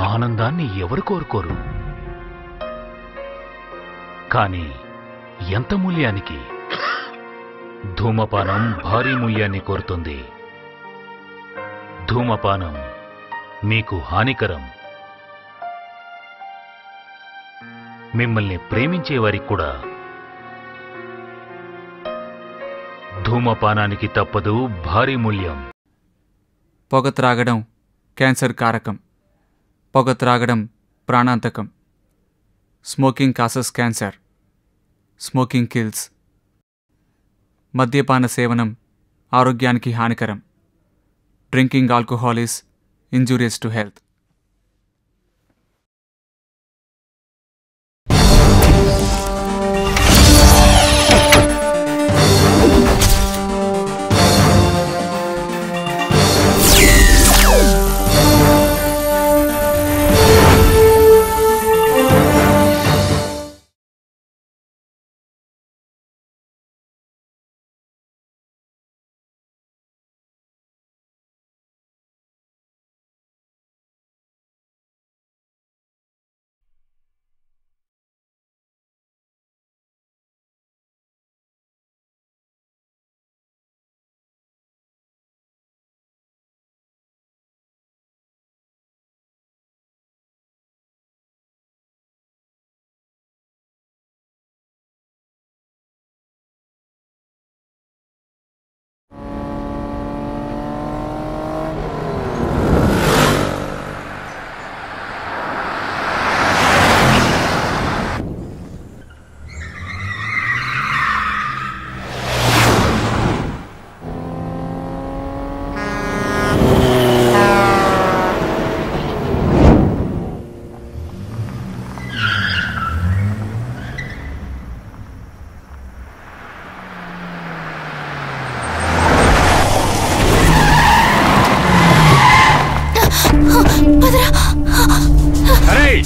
ఆనందాన్ని ఎవరు కోరుకోరు. కానీ ఎంత మూల్యానికి? ధూమపానం భారీ మూల్యాన్ని కోరుతుంది. ధూమపానం మీకు హానికరం. మిమ్మల్ని ప్రేమించే వారికి కూడా. ధూమపానానికి తప్పదు భారీ మూల్యం. పొగ త్రాగడం క్యాన్సర్ కారకం. పొగ త్రాగడం ప్రాణాంతకం. Smoking causes cancer. Smoking kills. మద్యపాన సేవనం ఆరోగ్యానికి హానికరం. Drinking alcohol is injurious to health.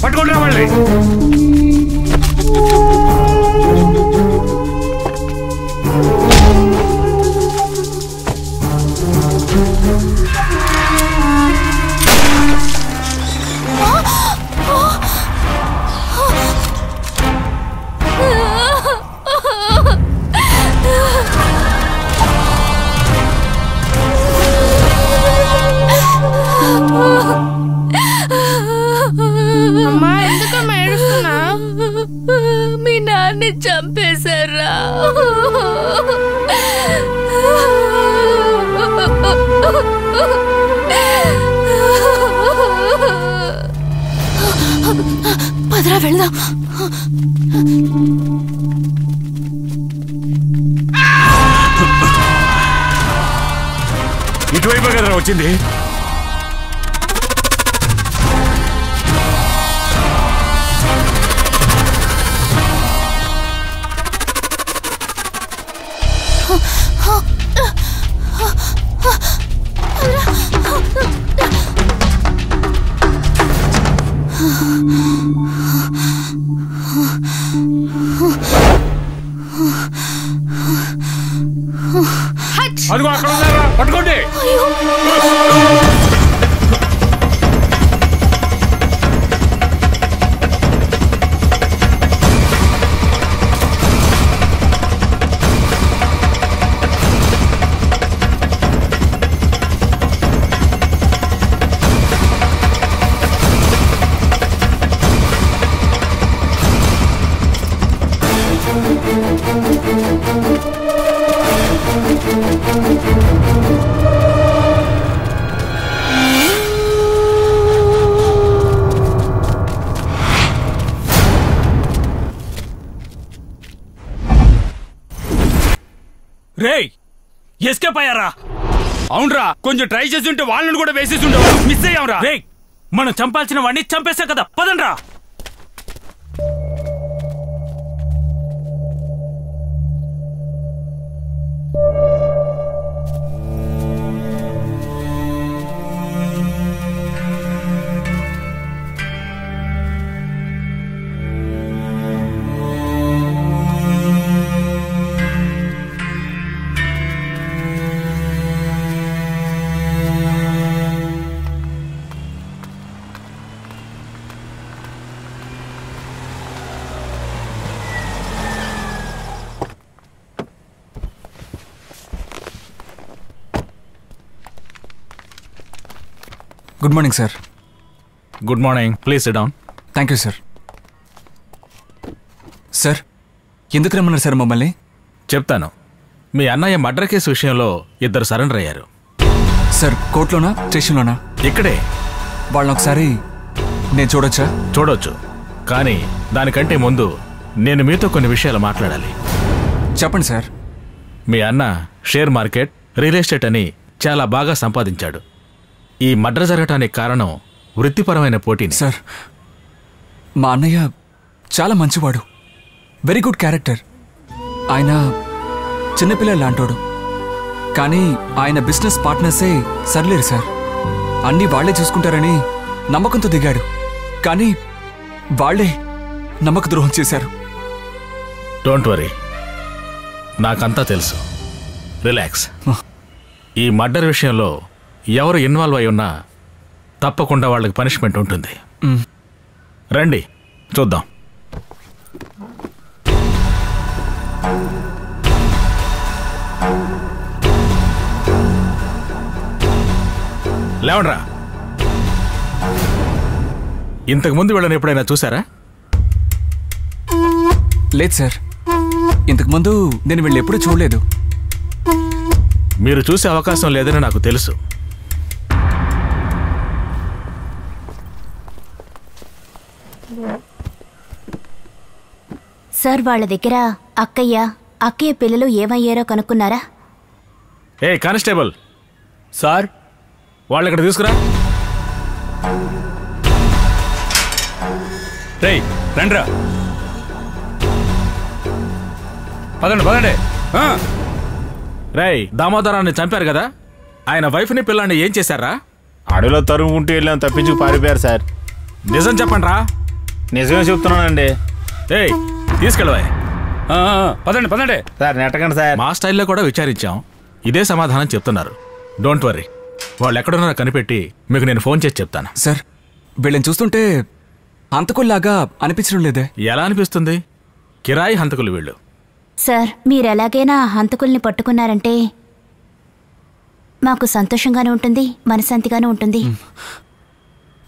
అరే పట్టుకోండి కొంచెం ట్రై చేసి ఉంటే వాళ్ళని కూడా వేసేసి ఉండేవాళ్ళు. మిస్ అయ్యాం రా మనం చంపాల్సిన వాడిని చంపేశాం కదా. పదండ్రా. Good morning sir. Good morning. Please down thank you sir. Sir ఎందుకు రమ్మన్నారు సార్ మమ్మల్ని? చెప్తాను. మీ అన్నయ్య మర్డర్ కేసు విషయంలో ఇద్దరు సరెండర్ అయ్యారు. సార్ కోర్టులోనా? స్టేషన్లోనా? ఇక్కడే. వాళ్ళని ఒకసారి నేను చూడొచ్చా? చూడొచ్చు. కానీ దానికంటే ముందు నేను మీతో కొన్ని విషయాలు మాట్లాడాలి. చెప్పండి సార్. మీ అన్న షేర్ మార్కెట్ రియల్ ఎస్టేట్ అని చాలా బాగా సంపాదించాడు. ఈ మర్డర్ జరగటానికి కారణం వృత్తిపరమైన పోటీని. సార్ మా అన్నయ్య చాలా మంచివాడు. వెరీ గుడ్ క్యారెక్టర్ ఆయన చిన్నపిల్లలు లాంటోడు. కానీ ఆయన బిజినెస్ పార్ట్నర్సే సర్లేరు సార్. అన్నీ వాళ్ళే చూసుకుంటారని నమ్మకంతో దిగాడు. కానీ వాళ్ళే నమ్మక ద్రోహం చేశారు. డోంట్ వరీ నాకంతా తెలుసు. రిలాక్స్ ఈ మర్డర్ విషయంలో ఎవరు ఇన్వాల్వ్ అయి ఉన్నా తప్పకుండా వాళ్ళకి పనిష్మెంట్ ఉంటుంది. రండి చూద్దాం. లేవండ్రా. ఇంతకు ముందు వీళ్ళని ఎప్పుడైనా చూసారా? లేదు సార్. ఇంతకుముందు నేను వీళ్ళు ఎప్పుడూ చూడలేదు. మీరు చూసే అవకాశం లేదని నాకు తెలుసు. సార్ వాళ్ళ దగ్గర అక్కయ్య అక్కయ్య పిల్లలు ఏమయ్యారో కనుక్కున్నారా? ఏ కానిస్టేబుల్. సార్ వాళ్ళు ఇక్కడ తీసుకురా. రేయ్ రండ్రా. పదండి పదండి. రేయ్ దామోదరాన్ని చంపారు కదా? ఆయన వైఫ్ని పిల్లాన్ని ఏం చేశారా? అడవిలో తరుముకుంటూ వెళ్ళాం తప్పించుకు పారిపోయారు సార్. నిజం చెప్పండి రా నిజమే చెప్తున్నానండి. ఏయ్ తీసుకెళ్ళవా పదండి పదండి. సార్ నెట్టకండి సార్. మా స్టైల్లో కూడా విచారించాం. ఇదే సమాధానం చెప్తున్నారు. డోంట్ వర్రీ వాళ్ళు ఎక్కడున్నారో కనిపెట్టి మీకు నేను ఫోన్ చేసి చెప్తాను. సార్ వీళ్ళని చూస్తుంటే అంతకుల్లాగా అనిపించడం లేదే? ఎలా అనిపిస్తుంది? కిరాయి హంతకులు వీళ్ళు. సార్ మీరెలాగైనా ఆ హంతకుల్ని పట్టుకున్నారంటే మాకు సంతోషంగానే ఉంటుంది మనశాంతిగానే ఉంటుంది.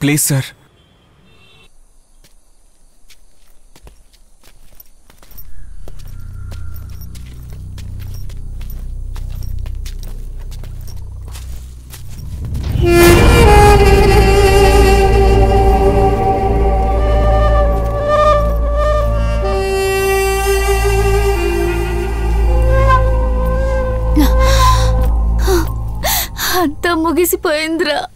Please sir. అంతా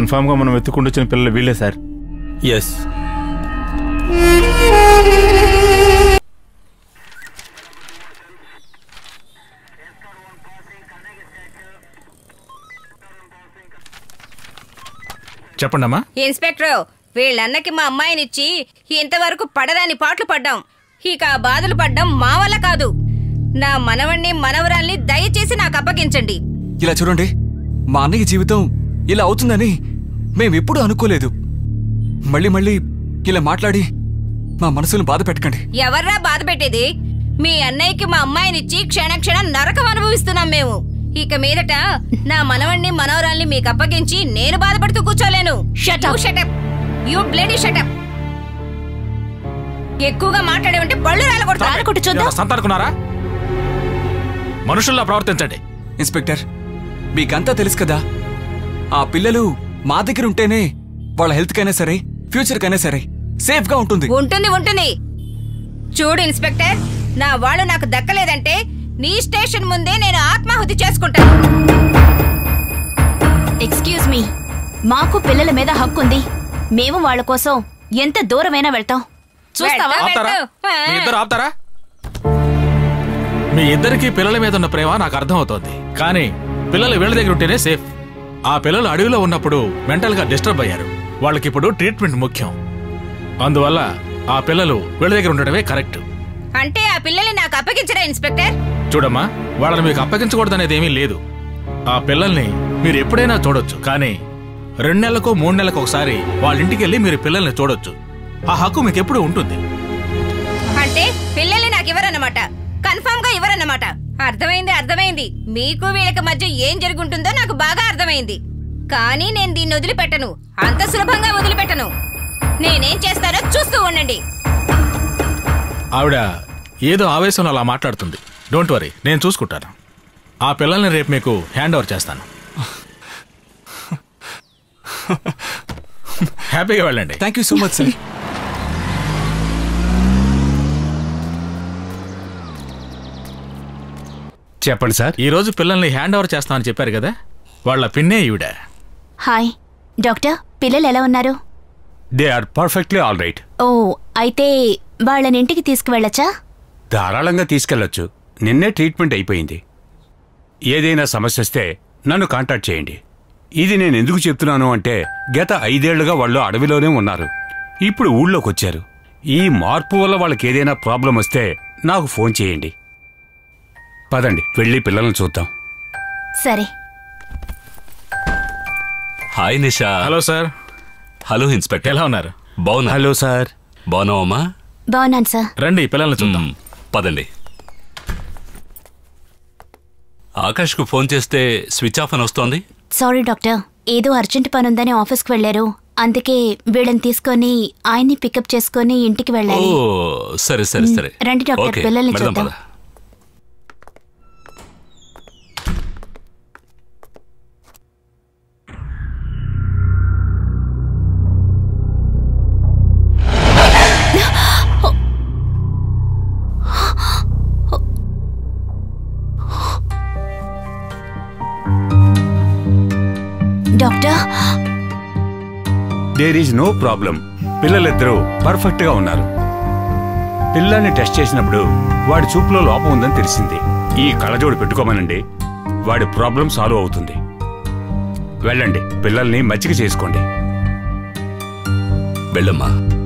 కన్ఫామ్గా మనం వెతుక్కుంటూ వచ్చిన పిల్లలు వీళ్ళే సార్. ఎస్ చెప్పండమ్మా. ఇన్స్పెక్టర్ వీళ్ళన్నకి మా అమ్మాయినిచ్చి ఇంతవరకు పడరాని పాటలు పడ్డాం. ఇక ఆ బాధలు పడ్డం మా వల్ల కాదు. నా మనవణ్ణి మనవరాల్ని దయచేసి నాకు అప్పగించండి. ఇలా చూడండి మా అన్నయ్య జీవితం ఇలా అవుతుందని మేమెప్పుడూ అనుకోలేదు. మళ్ళీ మళ్ళీ ఇలా మాట్లాడి మా మనసును బాధ పెట్టకండి. ఎవర్రా బాధ పెట్టేది? మీ అన్నయ్యకి మా అమ్మాయినిచ్చి క్షణ క్షణం నరకం అనుభవిస్తున్నాం మేము. ఇక మీదట నా మనవణ్ణి మనవరాల్ని మీకు అప్పగించి నేను బాధపడుతూ కూర్చోలేను. Shut up shut up you bloody shut up ఎక్కువగా మాట్లాడే ఉంటే బళ్ళు రాలగొడతా ఎవరైనా సంతానుకున్నారా మనుషుల్లా ప్రవర్తించండి. ఇన్స్పెక్టర్ మీకంతా తెలుసు కదా ఆ పిల్లలు మా దగ్గర ఉంటేనే వాళ్ళ హెల్త్ కైనా సరే ఫ్యూచర్ కైనా సరే సేఫ్గా ఉంటుంది. ఉంటుంది ఉంటుంది. చూడు ఇన్స్పెక్టర్ నా వాళ్ళు నాకు దక్కలేదంటే నీ స్టేషన్ ముందే నేను ఆత్మాహుతి చేసుకుంటాను. ఎక్స్క్యూజ్ మీ మాకు పిల్లల మీద హక్కుంది. మేము వాళ్ళ కోసం ఎంత దూరమైనా వెళ్తాం. చూస్తావా? ఆపుతారా? మీ ఇద్దరు ఆపుతారా? మీ ఇద్దరికి పిల్లల మీద ఉన్న ప్రేమ నాకు అర్థమవుతోంది. కానీ పిల్లలు వీళ్ళ దగ్గర ఉంటేనే సేఫ్ ఆ పిల్లలు అడవిలో ఉన్నప్పుడు మెంటల్గా డిస్టర్బ్ అయ్యారు. వాళ్ళకిప్పుడు ట్రీట్మెంట్ ముఖ్యం. అందువల్ల ఆ పిల్లలు వీళ్ళ దగ్గర ఉండడమే కరెక్ట్. అంటే ఆ పిల్లల్ని నాకు అప్పగించరా ఇన్స్పెక్టర్? చూడమ్మా వాళ్ళని మీకు అప్పగించకూడదనేది ఏమీ లేదు. ఆ పిల్లల్ని మీరు ఎప్పుడైనా చూడొచ్చు కానీ రెండు నెలలకు మూడు నెలలకు ఒకసారి వాళ్ళ ఇంటికి వెళ్ళి మీరు పిల్లల్ని చూడొచ్చు. ఆ హక్కు మీకు ఎప్పుడు ఉంటుంది. అంటే పిల్లల్ని నాకు ఇవ్వరన్నమాట. కన్ఫర్మ్గా ఇవ్వరన్నమాట. అర్థమైంది అర్థమైంది. మీకు వీళ్ళకి మధ్య ఏం జరుగుంటుందో నాకు బాగా అర్థమైంది. కానీ నేను దీన్ని వదిలిపెట్టను. అంత సులభంగా వదిలిపెట్టను. నేనేం చేస్తారో చూస్తూ ఉండండి. ఆవిడ ఏదో ఆవేశంలో అలా మాట్లాడుతుంది. డోంట్ వరీ నేను చూసుకుంటాను. ఆ పిల్లల్ని రేపు మీకు హ్యాండ్ ఓవర్ చేస్తాను. హ్యాపీగా వెళ్ళండి. Thank you so much sir చెప్పండి సార్. ఈ రోజు పిల్లల్ని హ్యాండ్ ఓవర్ చేస్తామని చెప్పారు కదా? వాళ్ళ పిన్నే ఈవిడ. హాయ్. డాక్టర్ పిల్లలు ఎలా ఉన్నారు? They are perfectly all right ఓ అయితే వాళ్ళని ఇంటికి తీసుకువెళ్ళచ్చా? ధారాళంగా తీసుకెళ్ళొచ్చు నిన్నే ట్రీట్మెంట్ అయిపోయింది. ఏదైనా సమస్య వస్తే నన్ను కాంటాక్ట్ చేయండి. ఇది నేను ఎందుకు చెప్తున్నాను అంటే గత ఐదేళ్ళుగా వాళ్ళు అడవిలోనే ఉన్నారు. ఇప్పుడు ఊళ్ళోకి వచ్చారు ఈ మార్పు వల్ల వాళ్ళకి ఏదైనా ప్రాబ్లం వస్తే నాకు ఫోన్ చేయండి. పదండి వెళ్ళి పిల్లల్ని చూద్దాం. సరే. Hi Nisha. Hello sir. Hello inspector. ఎలా ఉన్నారు? బాగున్నా హలో సార్. బాగున్నావమ్మా బాగున్నాను సార్. రండి పిల్లల్ని చూద్దాం. పదండి. ఆకాష్కు ఫోన్ చేస్తే స్విచ్ ఆఫ్ అని వస్తోంది. సారీ డాక్టర్ ఏదో అర్జెంట్ పని ఉందని ఆఫీస్కి వెళ్ళారు. అందుకే వీళ్ళని తీసుకొని ఆయన్ని పికప్ చేసుకొని ఇంటికి ఓ వెళ్ళాలి సరే సరే. సరే రండి డాక్టర్, ఓకే, పిల్లల్ని వెళ్దాం చూద్దాం. పద. దేర్ ఈజ్ నో ప్రాబ్లం పిల్లలిద్దరూ పర్ఫెక్ట్గా ఉన్నారు. పిల్లల్ని టెస్ట్ చేసినప్పుడు వాడి చూపులో లోపం ఉందని తెలిసింది. ఈ కళ్ళజోడు పెట్టుకోమనండి. వాడి ప్రాబ్లం సాల్వ్ అవుతుంది. వెళ్ళండి. పిల్లల్ని మచ్చిక చేసుకోండి. వెళ్ళమ్మా.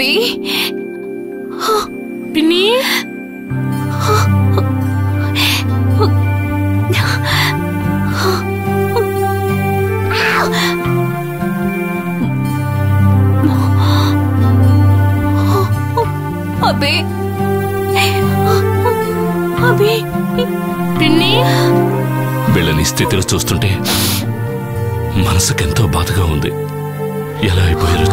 అభి పిన్ని. అభి అభి పిన్ని. వీళ్ళని స్థితిలో చూస్తుంటే మనసుకెంతో బాధగా ఉంది. ఎలా అయిపోయారో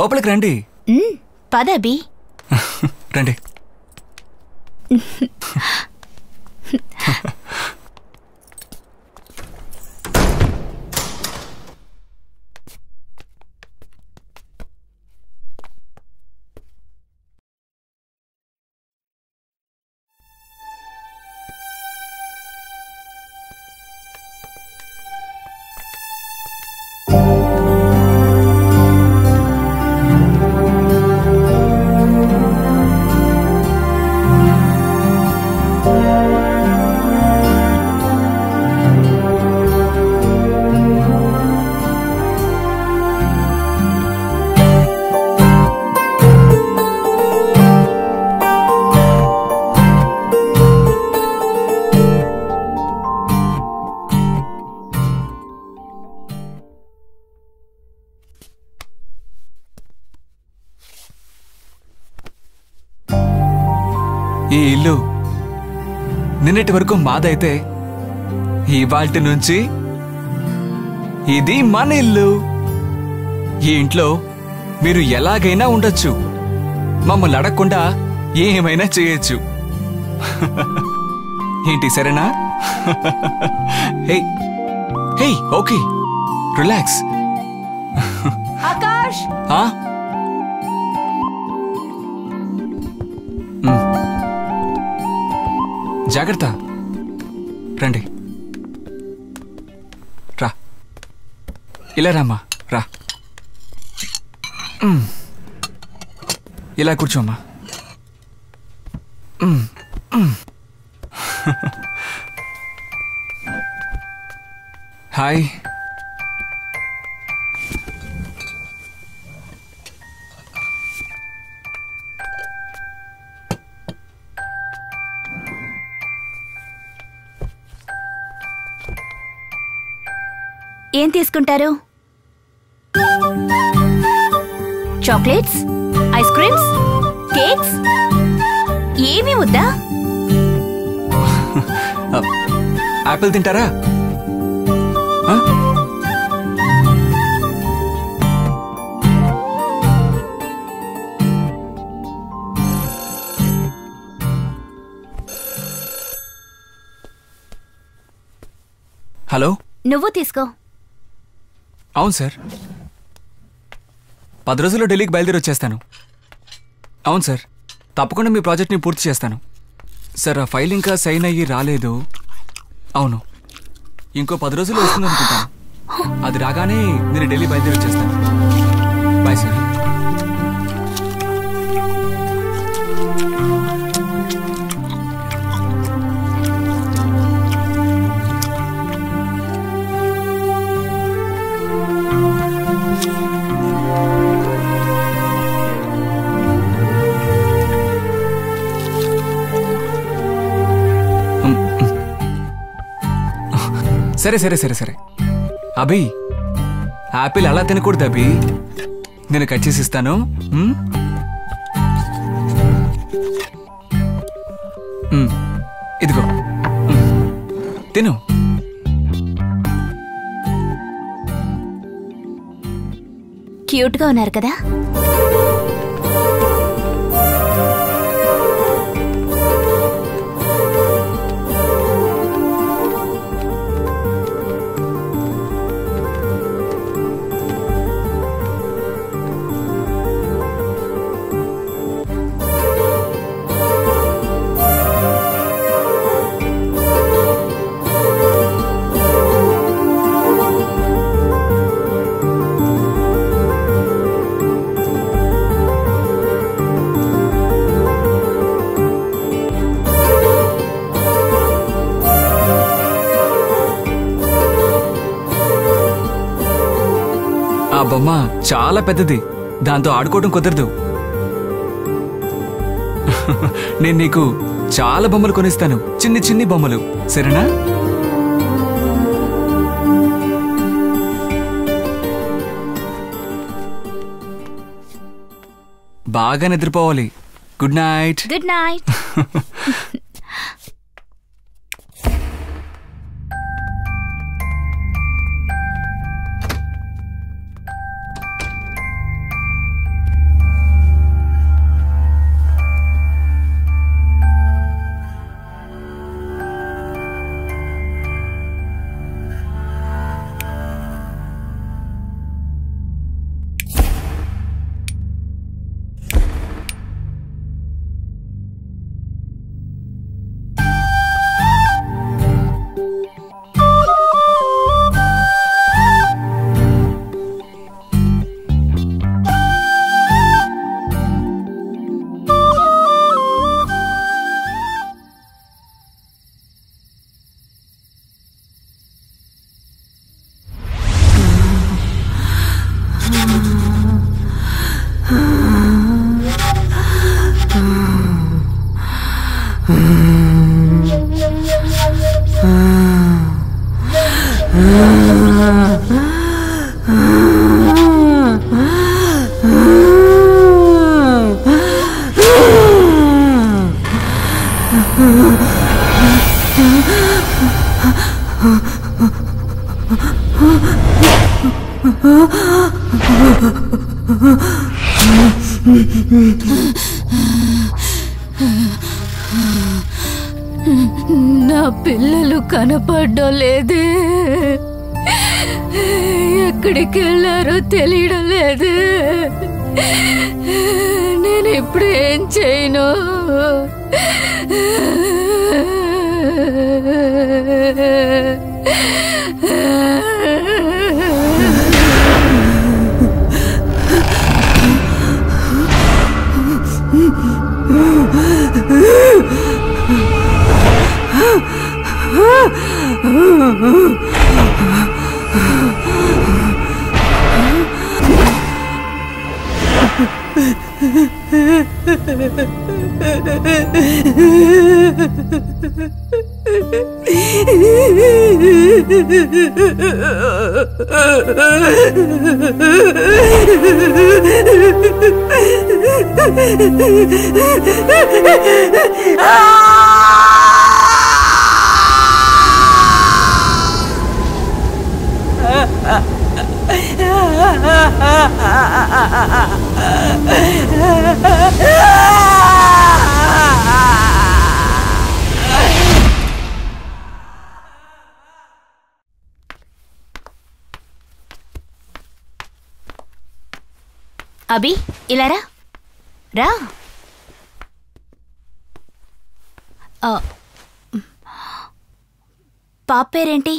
లోపలికి రండి. ఉమ్, నిన్నటి వరకు మాదైతే ఇవాల్టి నుంచి ఇది మన ఇల్లు. ఈ ఇంట్లో మీరు ఎలాగైనా ఉండొచ్చు. మమ్మల్ని అడగకుండా ఏమైనా చేయొచ్చు. ఏంటి సరేనా? Hey hey okay. Relax. Akash! జాగ్రత్త రండి రా ఇలా రామ్మా రా మ్. ఇలా కూర్చోమ్మా మ్. మ్. హాయ్ ఏం తీసుకుంటారు? చాక్లెట్స్? Ice creams? కేక్స్? ఏమీ వద్దా? యాపిల్ తింటారా? హలో? నువ్వు తీసుకో. అవును సార్. పది రోజుల్లో ఢిల్లీకి బయలుదేరి వచ్చేస్తాను. అవును సార్ తప్పకుండా మీ ప్రాజెక్ట్ని పూర్తి చేస్తాను. సార్ ఆ ఫైల్ ఇంకా సైన్ అయ్యి రాలేదు. అవును ఇంకో పది రోజుల్లో వస్తుంది అనుకుంటాను అది రాగానే నేను ఢిల్లీ బయలుదేరి వచ్చేస్తాను. Bye sir. సరే సరే సరే సరే. అభి యాపిల్ అలా తినకూడదు అభి. నేను కట్ చేసి ఇస్తాను. ఇదిగో. తిను. క్యూట్గా ఉన్నారు కదా? చాలా పెద్దది. దాంతో ఆడుకోవడం కుదరదు. నేను నీకు చాలా బొమ్మలు కొనిస్తాను. చిన్ని చిన్ని బొమ్మలు. సరేనా? బాగా నిద్రపోవాలి. Good night. Good night. Abhi ఇలా రా. రా ఆ, పాప పేరేంటి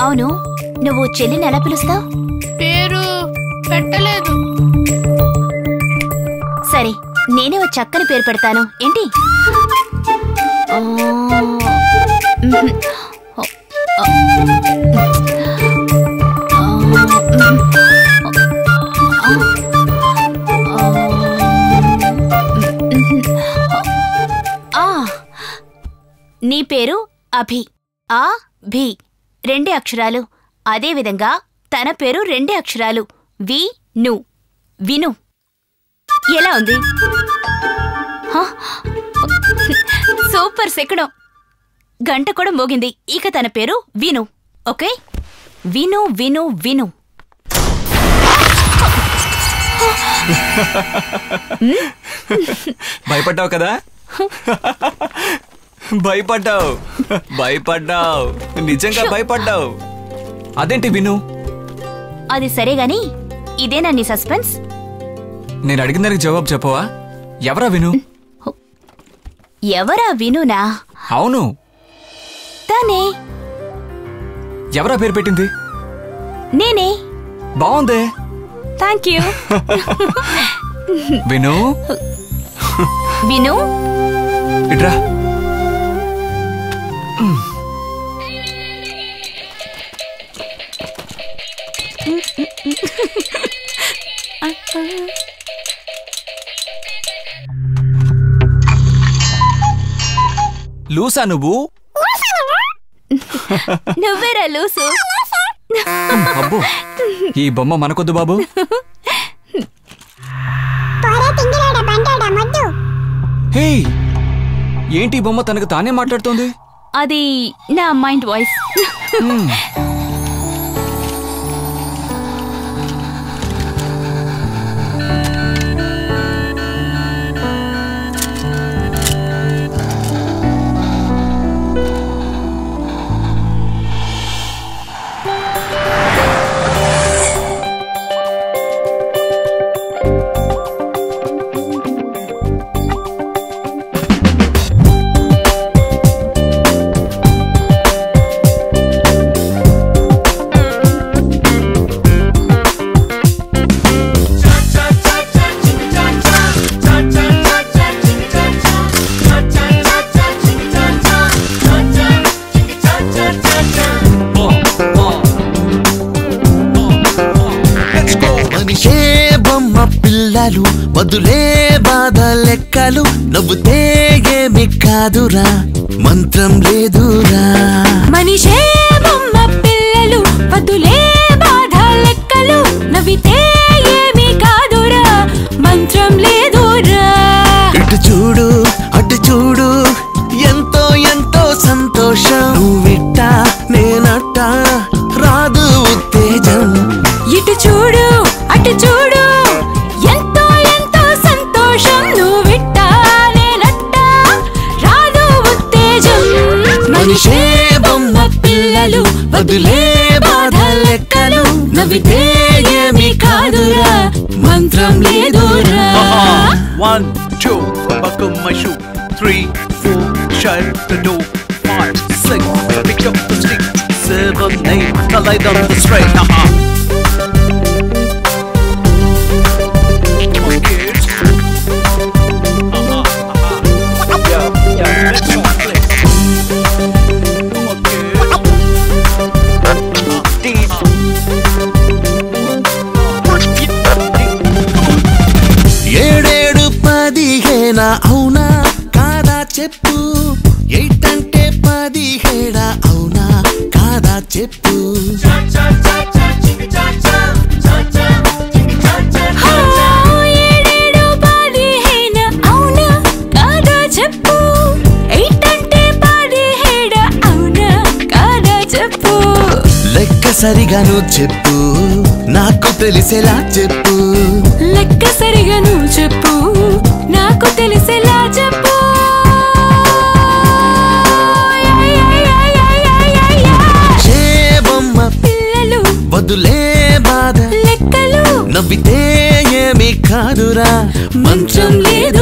అవును నువ్వు చెల్లిని ఎలా పిలుస్తావు పేరు పెట్టలేదు సరే నేనే ఓ చక్కని పేరు పెడతాను ఏంటి నీ పేరు అభి అక్షరాలు. అదే విధంగా తన పేరు రెండే అక్షరాలు. వి ను. విను. ఎలా ఉంది? హ? సూపర్ శకునం. గంట కూడా మోగింది. ఇక తన పేరు విను. ఓకే? విను విను విను. భయపడ్డావు కదా? భయపడ్డావు. భయపడ్డావు. నిజంగా భయపడ్డావు. అదేంటి విను? అది సరే గాని ఇదేనా నీ సస్పెన్స్. నేను అడిగిన దానికి జవాబు చెప్పవా? ఎవరా విను? ఎవరా వినునా? అవును. తనే. ఎవరా పేరు పెట్టింది? నేనే. బాగుందే థ్యాంక్ యూ. విను. విను. ఇట్రా. లూసా నువ్వు? నువ్వేరా లూసు? అబ్బో ఈ బొమ్మ మనకొద్దు బాబు. హే ఏంటి బొమ్మ తనకు తానే మాట్లాడుతోంది? అది నా మైండ్ వాయిస్. Hmm. కాదురా. మంత్రం లేదు. వదిలే బాధ లెక్కలు నవ్వితే ఏమి కాదురా మంత్రం లేదురా One, two, buckle my shoe. Three, four, shut the door. Five, six, pick up the stick. Seven, eight, I lay లెక్క సరిగా నువ్వు చెప్పు. నాకు తెలిసేలా చెప్పు. లెక్క సరిగా నువ్వు చెప్పు. నాకు తెలిసేలా చెప్పు. పిల్లలు వదులే బాధ. లెక్కలు. నవ్వితే ఏమి కాదురా. మంచం లేదురా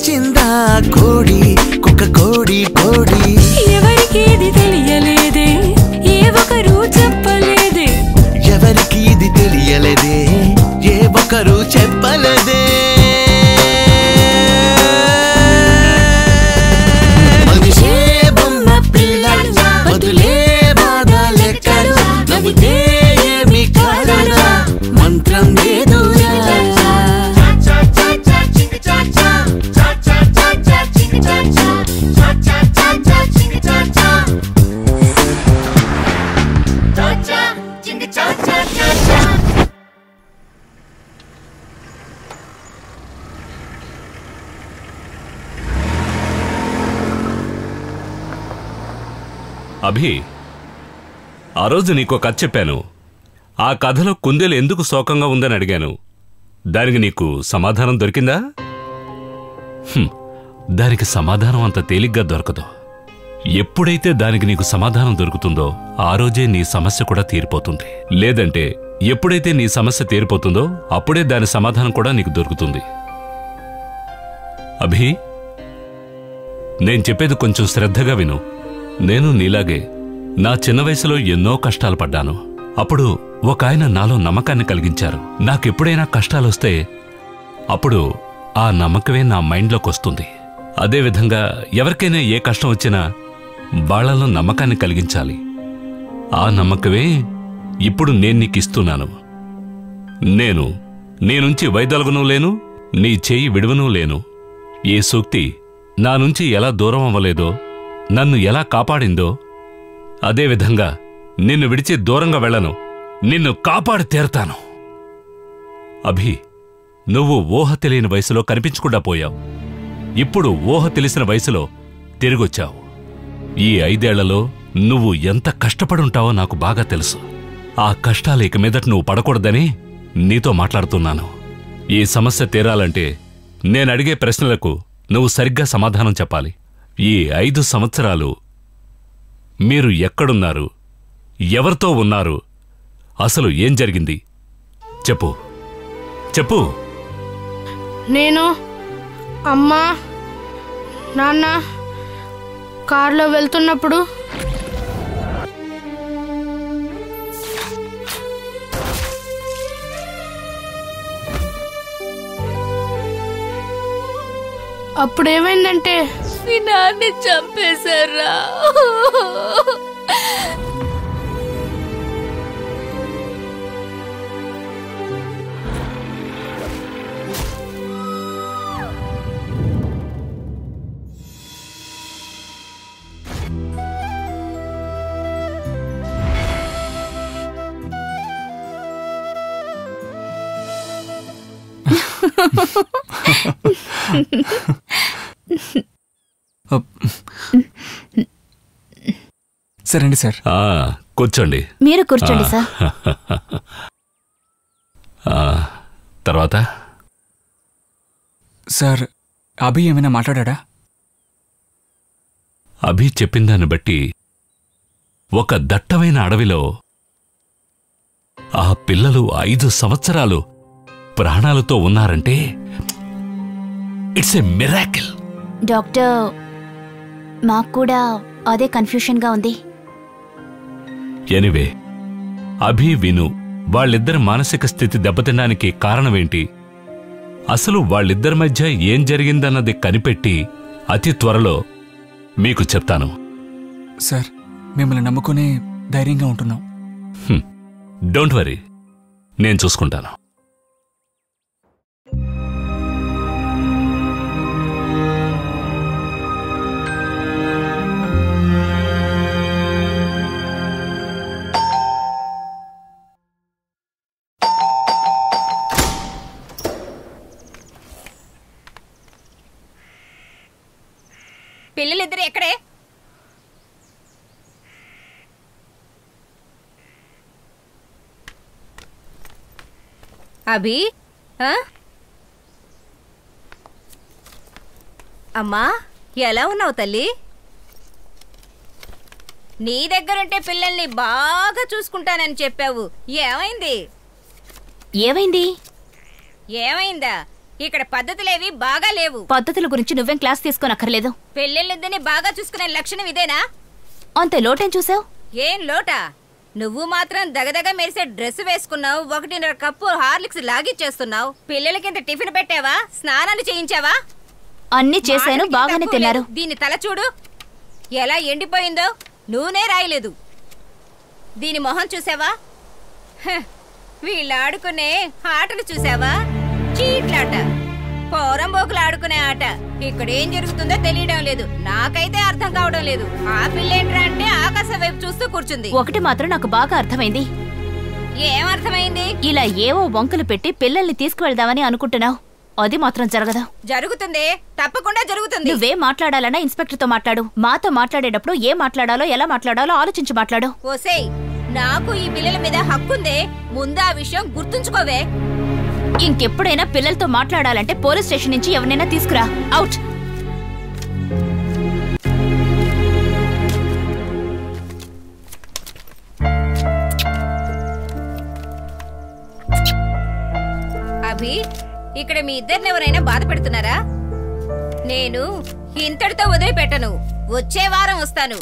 వచ్చిందా కోడి? కుక్క కోడి కోడి. ఎవరికి ఇది తెలియలేదే? ఏ ఒకరు చెప్ప అభి ఆ రోజు నీకో కథ చెప్పాను. ఆ కథలో కుందేలు ఎందుకు శోకంగా ఉందని అడిగాను. దానికి నీకు సమాధానం దొరికిందా? దానికి సమాధానం అంత తేలిగ్గా దొరకదు. ఎప్పుడైతే దానికి నీకు సమాధానం దొరుకుతుందో ఆ రోజే నీ సమస్య కూడా తీరిపోతుంది. లేదంటే ఎప్పుడైతే నీ సమస్య తీరిపోతుందో అప్పుడే దాని సమాధానం కూడా నీకు దొరుకుతుంది. అభి నేను చెప్పేది కొంచెం శ్రద్ధగా విను. నేను నీలాగే నా చిన్న వయసులో ఎన్నో కష్టాలు పడ్డాను. అప్పుడు ఒక ఆయన నాలో నమ్మకాన్ని కలిగించారు. నాకెప్పుడైనా కష్టాలొస్తే అప్పుడు ఆ నమ్మకమే నా మైండ్లోకి వస్తుంది. అదేవిధంగా ఎవరికైనా ఏ కష్టం వచ్చినా వాళ్ళలో నమ్మకాన్ని కలిగించాలి. ఆ నమ్మకమే ఇప్పుడు నేను నీకు ఇస్తున్నాను. నేను నీ నుంచి వైదొలగను లేను నీ చేయి విడువనూ లేను. ఈ సూక్తి నా నుంచి ఎలా దూరం అవ్వలేదో నన్ను ఎలా కాపాడిందో అదేవిధంగా నిన్ను విడిచి దూరంగా వెళ్ళను. నిన్ను కాపాడి తీరతాను. అభి నువ్వు ఊహ తెలియని వయసులో కనిపించకుండా పోయావు. ఇప్పుడు ఊహ తెలిసిన వయసులో తిరిగొచ్చావు. ఈ ఐదేళ్ళలో నువ్వు ఎంత కష్టపడుంటావో నాకు బాగా తెలుసు. ఆ కష్టాలు ఇక మీదట నువ్వు పడకూడదని నీతో మాట్లాడుతున్నాను. ఈ సమస్య తీరాలంటే నేనడిగే ప్రశ్నలకు నువ్వు సరిగ్గా సమాధానం చెప్పాలి. ఈ ఐదు సంవత్సరాలు మీరు ఎక్కడున్నారు? ఎవరితో ఉన్నారు? అసలు ఏం జరిగింది? చెప్పు. చెప్పు. నేను అమ్మ నాన్న కారులో వెళ్తున్నప్పుడు అప్పుడు ఏమైందంటే మీ నాన్న చంపేశారా? సరే అండి సార్. ఆ, కూర్చోండి. మీరు కూర్చోండి సార్. ఆ, తర్వాత? సార్ అభి ఏమైనా మాట్లాడా అభి చెప్పిన దాన్ని బట్టి ఒక దట్టమైన అడవిలో ఆ పిల్లలు ఐదు సంవత్సరాలు ప్రాణాలతో ఉన్నారంటే ఇట్స్ ఎ మిరాకిల్. డాక్టర్ మాకు కూడా అదే కన్ఫ్యూషన్గా ఉంది. ఎనివే అభి విను వాళ్ళిద్దరి మానసిక స్థితి దెబ్బతినడానికి కారణమేంటి? అసలు వాళ్ళిద్దరి మధ్య ఏం జరిగిందన్నది కనిపెట్టి అతి త్వరలో మీకు చెప్తాను. సార్ మిమ్మల్ని నమ్ముకునే ధైర్యంగా ఉంటున్నాం. Don't worry. నేను చూసుకుంటాను. అభి? అమ్మా ఎలా ఉన్నావు తల్లి? నీ దగ్గరుంటే పిల్లల్ని బాగా చూసుకుంటానని చెప్పావు. ఏమైంది? ఏమైంది? ఏమైందా? ఇక్కడ పద్ధతులేవి బాగా లేవు. పద్ధతుల గురించి నువ్వేం క్లాస్ తీసుకోనక్కర్లేదు. పిల్లలిద్దరిని బాగా చూసుకునే లక్షణం ఇదేనా? అంత లోటేం చూసావు? ఏం లోటా? నువ్వు మాత్రం దగదగ మెరిసే డ్రెస్ వేసుకున్నావు ఒకటిన్నర కప్పు హార్లిక్స్ లాగిచ్చేస్తున్నావు. పిల్లలకి ఇంత టిఫిన్ పెట్టావా? స్నానాలు చేయించావా? అన్ని చేశాను బాగానే తిన్నారు. దీని తల చూడు. ఎలా ఎండిపోయిందో నూనె రాయలేదు. దీని మొహం చూసావా? వీళ్ళు ఆడుకునే ఆటలు చూసావా? చీట్లాట. పోరంబోకులు ఆడుకునే ఆట. ఇక్కడ ఏం జరుగుతుందో తెలియడం లేదు. నాకైతే అర్థం కావడం లేదు. ఆ పిల్లేంట్రా అంటే ఆకాశం వైపు చూస్తూ కూర్చుంది. ఒకటి మాత్రం నాకు బాగా అర్థమైంది. ఏం అర్థమైంది? ఇలా ఏవో వంకలు పెట్టి పిల్లల్ని తీసుకువెళ్దామని అనుకుంటున్నావు. అది మాత్రం జరగదు? జరుగుతుంది. తప్పకుండా జరుగుతుంది. నువ్వేం మాట్లాడాలన్నా ఇన్స్పెక్టర్తో మాట్లాడు. మాతో మాట్లాడేటప్పుడు ఏం మాట్లాడాలో ఎలా మాట్లాడాలో ఆలోచించి మాట్లాడు. ఓసేయ్ నాకు ఈ పిల్లల మీద హక్కుందే. ముందు ఆ విషయం గుర్తుంచుకోవే. ఇంకెప్పుడైనా పిల్లలతో మాట్లాడాలంటే పోలీస్ స్టేషన్ నుంచి ఎవరినైనా తీసుకురా. అవుట్. అభి ఇక్కడ మీ ఇద్దరిని ఎవరైనా బాధ పెడుతున్నారా? నేను ఇంతటితో వదిలిపెట్టను. వచ్చే వారం వస్తాను.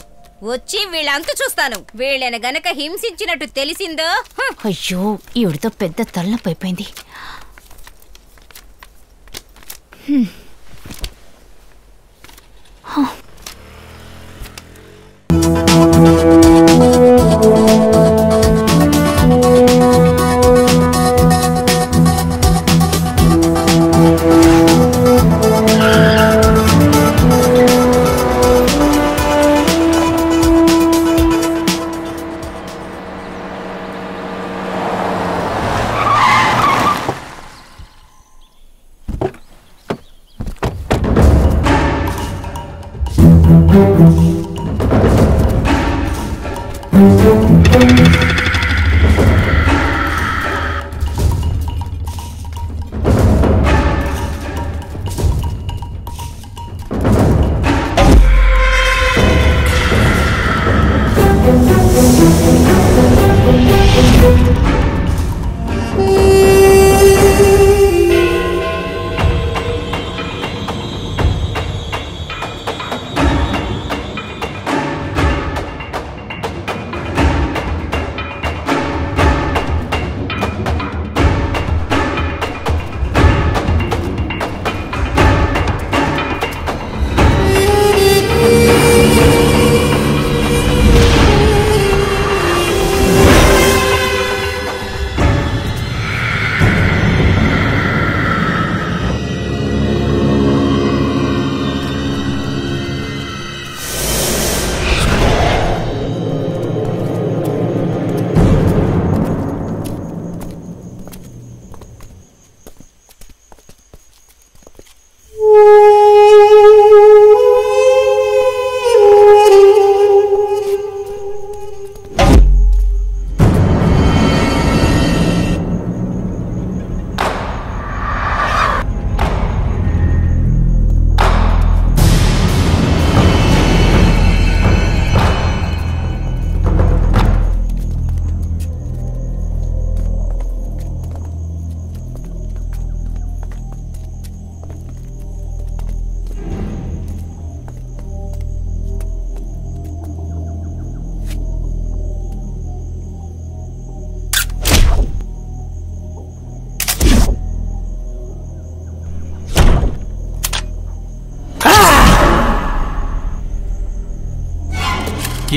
వచ్చి వీళ్ళంతు చూస్తాను. వీళ్ళని గనక హింసించినట్టు తెలిసిందో అయ్యో ఈవిడితో పెద్ద తలనొప్పి అయిపోయింది. హ్మ్. హ.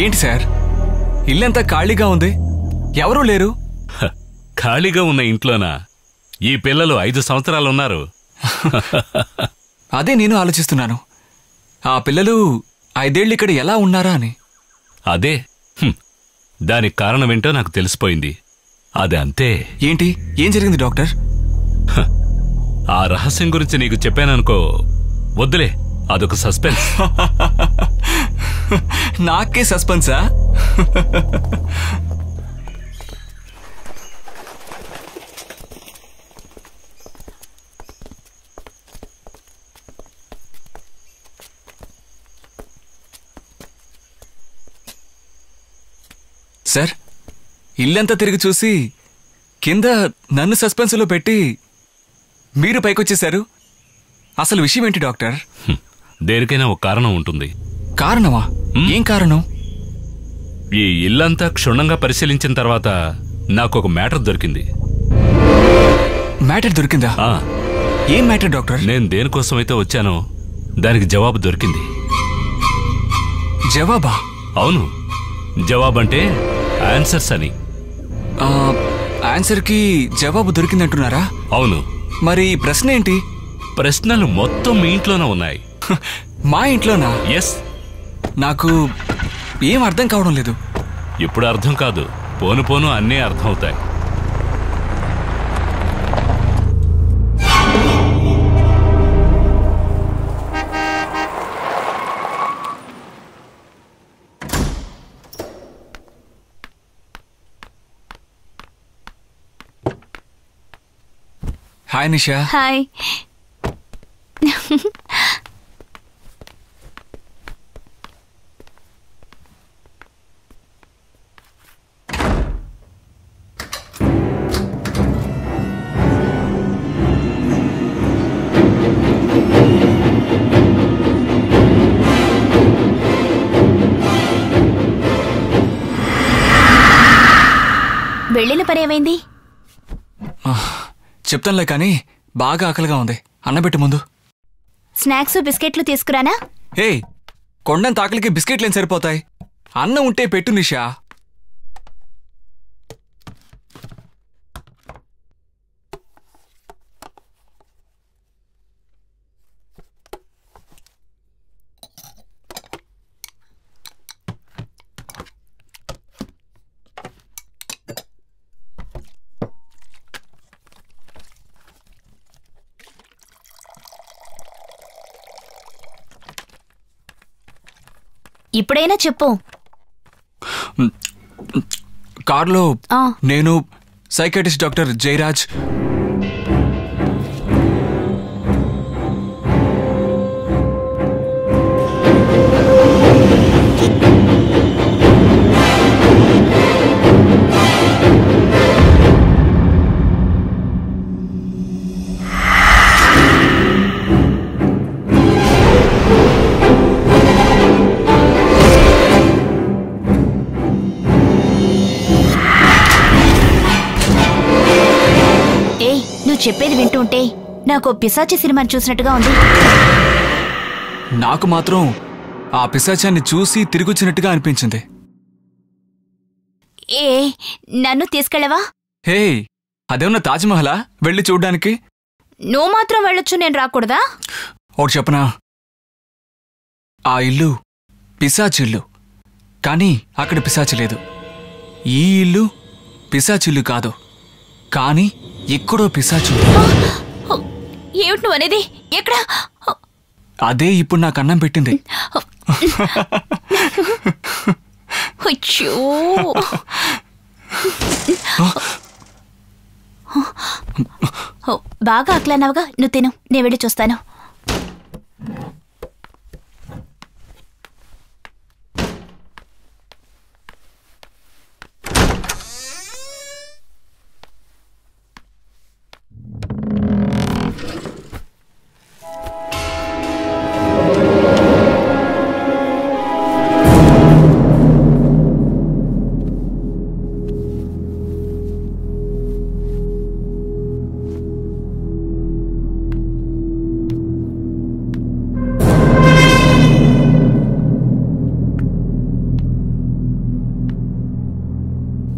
ఏంటి సార్? ఇల్లంతా ఖాళీగా ఉంది. ఎవరూ లేరు. ఖాళీగా ఉన్న ఇంట్లోనా? ఈ పిల్లలు ఐదు సంవత్సరాలు ఉన్నారు అదే నేను ఆలోచిస్తున్నాను. ఆ పిల్లలు ఐదేళ్ళు ఇక్కడ ఎలా ఉన్నారా అని. అదే. దానికి కారణమేంటో నాకు తెలిసిపోయింది. అది అంతే. ఏంటి? ఏం జరిగింది డాక్టర్? ఆ రహస్యం గురించి నీకు చెప్పాననుకో వద్దులే. అదొక సస్పెన్స్. నాకే సస్పెన్సా? సార్ ఇల్లంతా తిరిగి చూసి కింద నన్ను సస్పెన్స్లో పెట్టి మీరు పైకొచ్చేశారు? అసలు విషయం ఏంటి డాక్టర్? దేనికైనా ఒక కారణం ఉంటుంది. కారణమా? ఏం కారణం? ఈ ఇల్లంతా క్షుణ్ణంగా పరిశీలించిన తర్వాత నాకు ఒక మ్యాటర్ దొరికింది. మ్యాటర్ దొరికిందా? ఏం మ్యాటర్ డాక్టర్? నేను దేనికోసమైతే వచ్చానో దానికి జవాబు దొరికింది. జవాబా? అవును. జవాబంటే ఆన్సర్స్ అని. ఆన్సర్కి జవాబు దొరికిందంటున్నారా? అవును. మరి ప్రశ్న ఏంటి? ప్రశ్నలు మొత్తం మీ ఇంట్లోనే ఉన్నాయి. మా ఇంట్లోనా? ఎస్. నాకు ఏం అర్థం కావడం లేదు. ఇప్పుడు అర్థం కాదు. పోను పోను అన్నీ అర్థమవుతాయి. హాయ్ నిషా హాయ్ వెళ్ళిన పని ఏమైంది? చెప్తానులే కానీ బాగా ఆకలిగా ఉంది. అన్నబెట్టు ముందు. స్నాక్స్ బిస్కెట్లు తీసుకురానా? ఏయ్ కొండంత ఆకలికి బిస్కెట్లు ఏం సరిపోతాయి? అన్నం ఉంటే పెట్టు నిషా. ఇప్పుడైనా చెప్పు కార్లో. నేను సైకాటిస్ట్ డాక్టర్ జయరాజ్ ఓ పిశాచి సినిమాని చూసినట్టుగా ఉంది. నాకు మాత్రం ఆ పిశాచాన్ని చూసి తిరిగొచ్చినట్టుగా అనిపించింది. ఏ నన్ను తీసుకెళ్ళవా? హే అదేమన్నా తాజ్మహలా? వెళ్ళి చూడ్డానికి? నువ్వు మాత్రం వెళ్ళొచ్చు నేను రాకూడదా? ఒకటి చెప్పనా? ఆ ఇల్లు పిశాచిల్లు కానీ అక్కడ పిశాచి లేదు. ఈ ఇల్లు పిశాచిల్లు కాదు. కానీ ఎక్కడో పిశాచు ఏమిటి నువ్వు అనేది? ఎక్కడ? అదే ఇప్పుడు నాకు అన్నం పెట్టింది. అయ్యో. బాగా ఆకలన్నావుగా నువ్వు తిను. నేను వెళ్ళి చూస్తాను.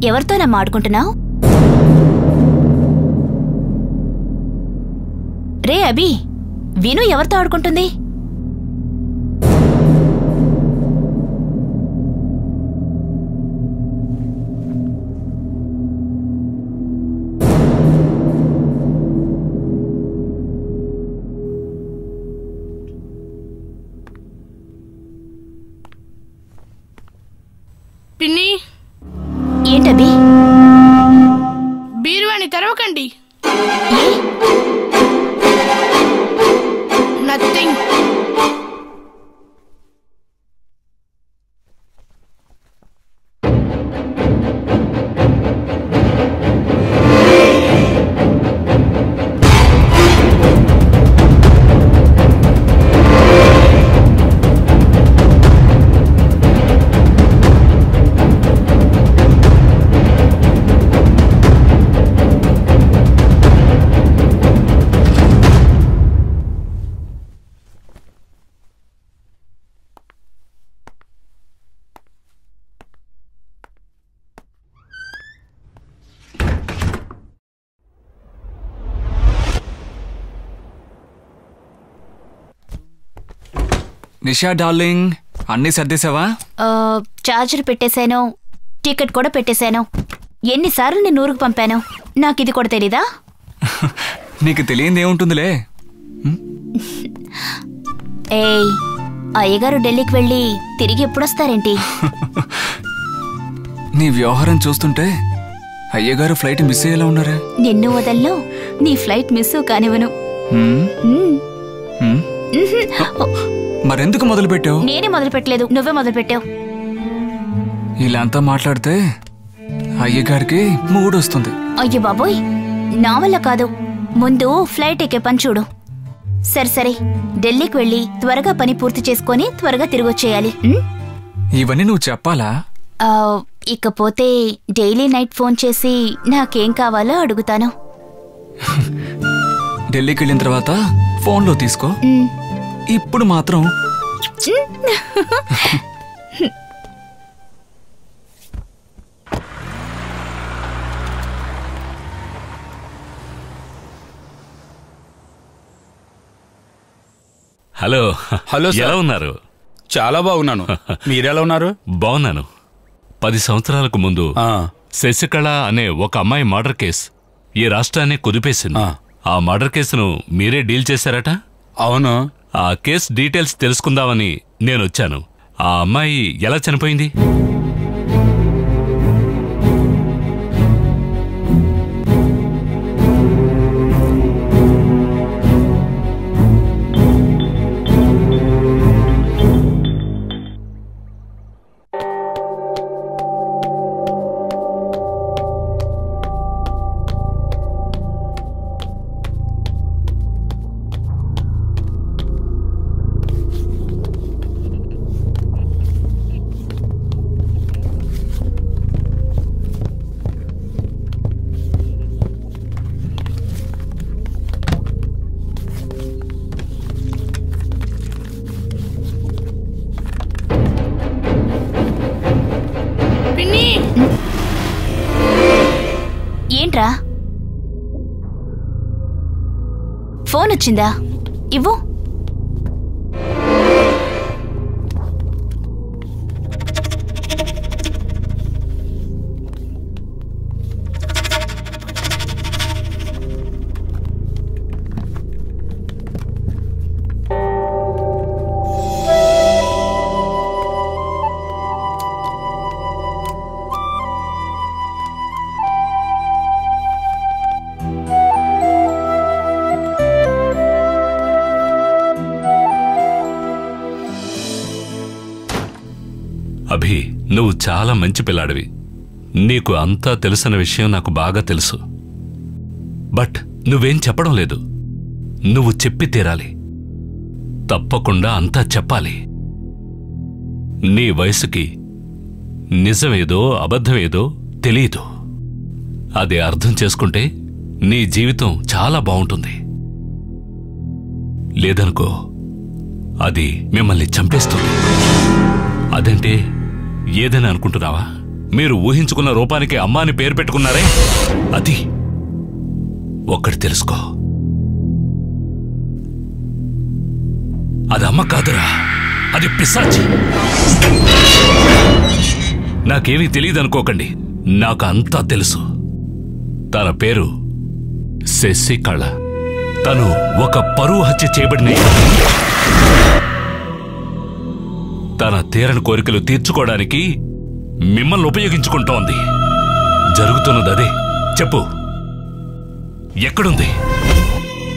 ఎవరితోనమ్మా ఆడుకుంటున్నావు? రే అభి విను ఎవరితో ఆడుకుంటుంది? నిషా డార్లింగ్ అన్నీ సర్దేశావా? చార్జర్ పెట్టేశాను. టికెట్ కూడా పెట్టేశాను. ఎన్నిసార్లు నేను ఊరుకు పంపాను? నాకు ఇది కూడా తెలీదా? నీకు తెలియంది ఏముంటుందిలే. ఏయ్ అయ్యగారు ఢిల్లీకి వెళ్ళి తిరిగి ఎప్పుడొస్తారేంటి? నీ వ్యవహారం చూస్తుంటే అయ్యగారు ఫ్లైట్ మిస్ అయ్యేలా ఉన్నారే. నిన్ను వదల్లో నీ ఫ్లైట్ మిస్ కానివ్వను? మరెందుకు మొదలు పెట్టావు నేనే మొదలు పెట్టలేదు నువ్వే మొదలు పెట్టావు ఇలా అంతా మాట్లాడితే అయ్యగారికి మూడొస్తుంది. అయ్యో బాబోయ్ నా వల్ల కాదు. ముందు ఫ్లైట్ ఎక్కే పని చూడు. సరే సరే ఢిల్లీకి వెళ్ళి త్వరగా పని పూర్తి చేసుకొని త్వరగా తిరిగొచ్చేయాలి ఉం? ఇవన్నీ నువ్వు చెప్పాలా? ఇకపోతే డైలీ నైట్ ఫోన్ చేసి నాకేం కావాలో అడుగుతాను. ఢిల్లీకి వెళ్ళిన తర్వాత ఫోన్లో తీసుకో. ఇప్పుడు మాత్రం హలో. Hello sir. ఎలా ఉన్నారు? చాలా బాగున్నాను. మీరెలా ఉన్నారు? బాగున్నాను. పది సంవత్సరాలకు ముందు శశికళ అనే ఒక అమ్మాయి మర్డర్ కేస్ ఈ రాష్ట్రాన్ని కుదిపేసింది. ఆ మర్డర్ కేసును మీరే డీల్ చేశారట? అవును. ఆ కేస్ డీటెయిల్స్ తెలుసుకుందామని నేను వచ్చాను ఆ అమ్మాయి ఎలా చనిపోయింది? ఫోన్ వచ్చిందా చాలా మంచి పిల్లాడివి. నీకు అంతా తెలిసిన విషయం నాకు బాగా తెలుసు. బట్ నువ్వేం చెప్పడం లేదు. నువ్వు చెప్పి తీరాలి. తప్పకుండా అంతా చెప్పాలి. నీ వయసుకి నిజమేదో అబద్ధమేదో తెలీదు. అది అర్థం చేసుకుంటే నీ జీవితం చాలా బావుంటుంది లేదనుకో అది మిమ్మల్ని చంపేస్తుంది. అదంటే ఏదని అనుకుంటున్నావా? మీరు ఊహించుకున్న రూపానికి అమ్మ అని పేరు పెట్టుకున్నారే? అది ఒక్కటి తెలుసుకో. అది అమ్మ కాదురా అది పిశాచి. నాకేమీ తెలియదు అనుకోకండి నాకు అంతా తెలుసు. తన పేరు శశికళ. తను ఒక పరువు హత్య చేయబడిన తన తీరని కోరికలు తీర్చుకోవడానికి మిమ్మల్ని ఉపయోగించుకుంటోంది. జరుగుతున్నది అదే. చెప్పు. ఎక్కడుంది?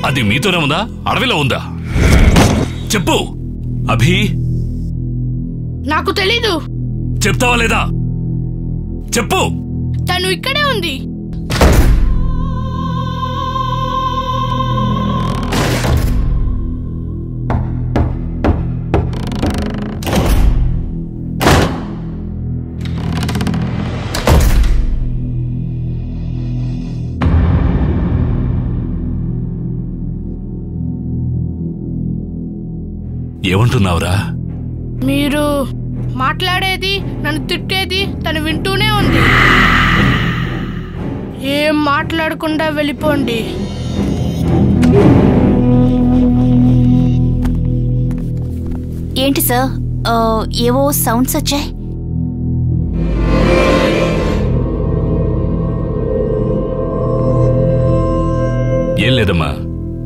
అది మీతోనే ఉందా? అడవిలో ఉందా? చెప్పు. అభి. నాకు తెలీదు. చెప్తావా లేదా? చెప్పు. తను ఇక్కడే ఉంది. ఏమంటున్నావురా? మీరు మాట్లాడేది నన్ను తిట్టేది తను వింటూనే ఉంది. ఏం మాట్లాడకుండా వెళ్ళిపోండి. ఏంటి సార్? ఏవో సౌండ్స్ వచ్చాయి. ఏం లేదమ్మా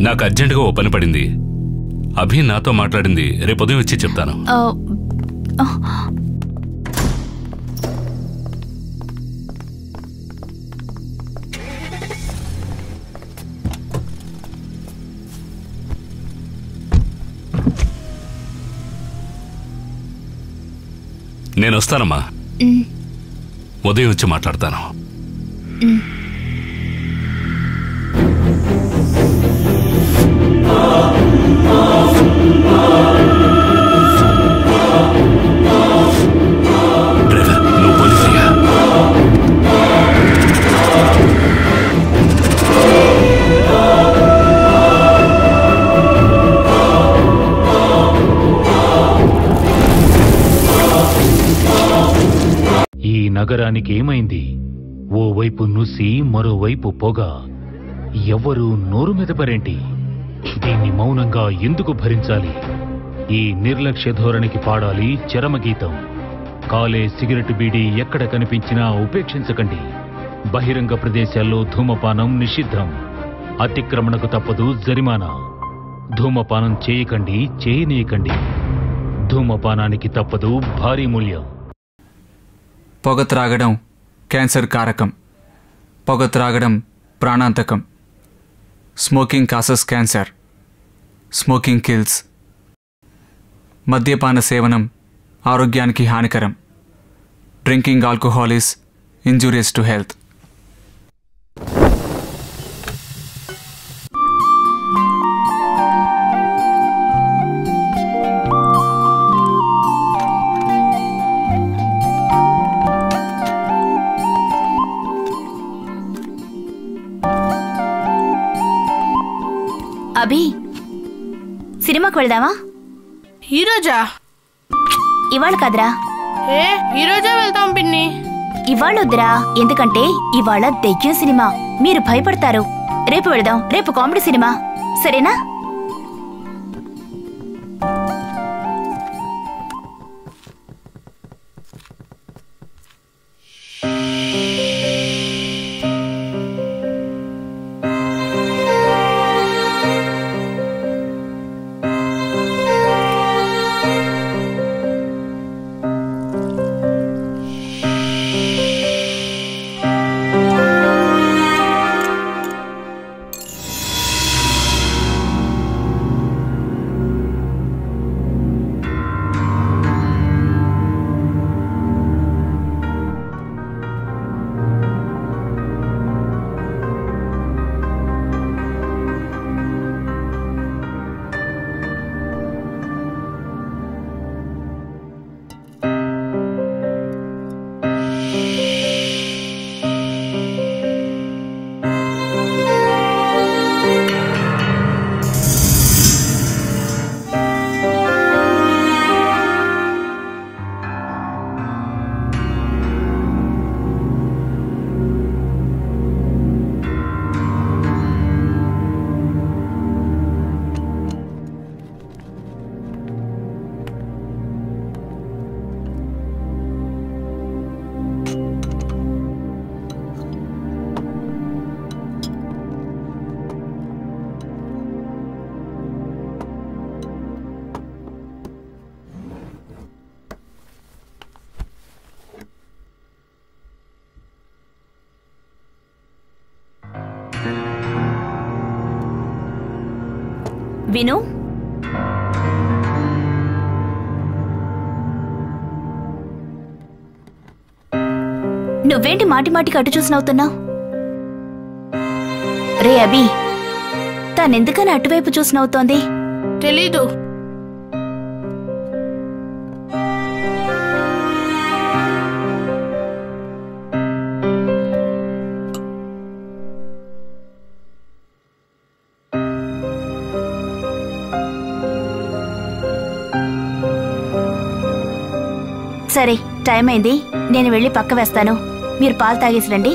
నాకు అర్జెంటుగా ఓ పని పడింది. అభి నాతో మాట్లాడింది. రేపు ఉదయం వచ్చి చెప్తాను. నేను వస్తానమ్మా. ఉదయం వచ్చి మాట్లాడతాను. ఉమ్. నగరానికి ఏమైంది ఓవైపు నుసి మరోవైపు పొగ. ఎవ్వరూ నోరు మెదపరేంటి? దీన్ని మౌనంగా ఎందుకు భరించాలి? ఈ నిర్లక్ష్య ధోరణికి పాడాలి చరమగీతం కాలే సిగరెట్ బీడీ ఎక్కడ కనిపించినా ఉపేక్షించకండి. బహిరంగ ప్రదేశాల్లో ధూమపానం నిషిద్ధం. అతిక్రమణకు తప్పదు జరిమానా. ధూమపానం చేయకండి చేయనీయకండి. ధూమపానానికి తప్పదు భారీ మూల్యం. పొగ త్రాగడం క్యాన్సర్ కారకం. పొగ త్రాగడం ప్రాణాంతకం. Smoking causes cancer. Smoking kills. మద్యపాన సేవనం ఆరోగ్యానికి హానికరం. Drinking alcohol is injurious to health. Abhi సినిమాకి వెళ్దామా? ఈరోజా ఇవాళ కాదురా. ఏ ఈరోజే వెళ్తాం పిన్ని. ఇవాళ వద్దురా ఎందుకంటే ఇవాళ దెయ్యం సినిమా. మీరు భయపడతారు. రేపు వెళదాం రేపు కామెడీ సినిమా. సరేనా? విను. నువ్వేంటి మాటి మాటికి అటు చూసినవుతున్నావు రే అభి తనెందుకని అటువైపు చూసినవుతోంది? తెలీదు. టైం అయింది. నేను వెళ్ళి పక్క వేస్తాను. మీరు పాలు తాగేసి రండి.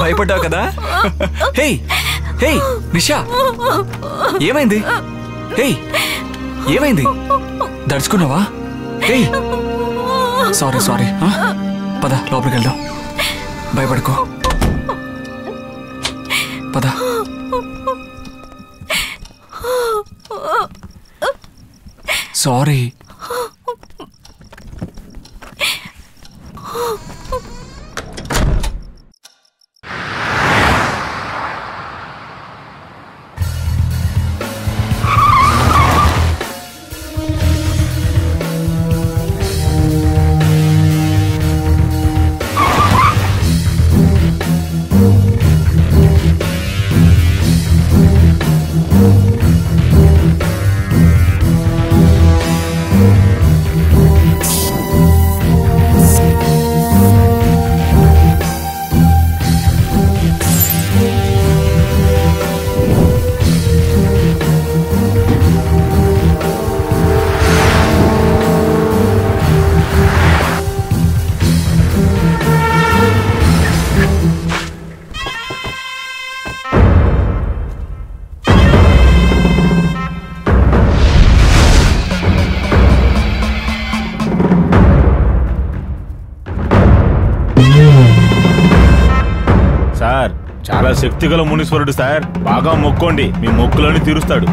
భయపడ్డావు కదా? Hey hey Nisha. ఏమైంది? హేయ్ ఏమైంది? దడుచుకున్నావా? హేయ్. Sorry sorry. పద లోపలికి వెళ్దాం. భయపడుకో. పద. సారీ. శక్తిగల మునీశ్వరుడు సార్. బాగా మొక్కోండి. మీ మొక్కులని తీరుస్తాడు.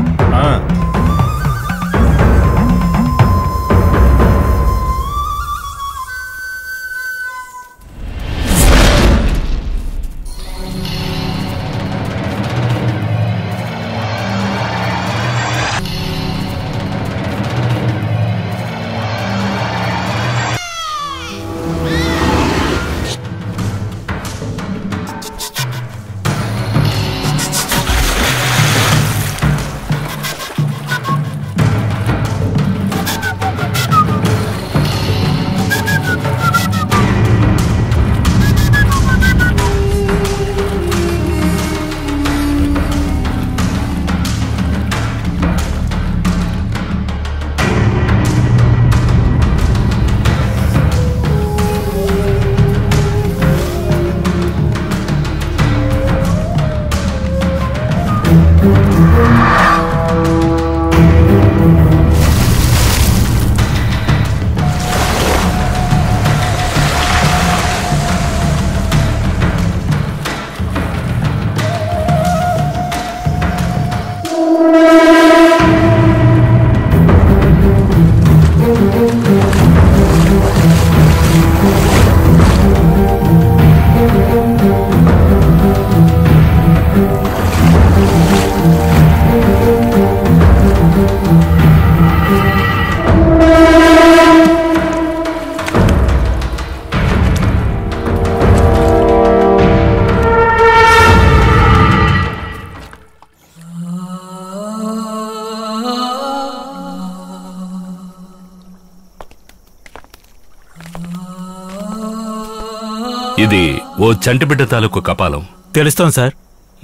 చంటిబిడ్డ తాలూకు కపాలం. తెలుస్తాం సార్.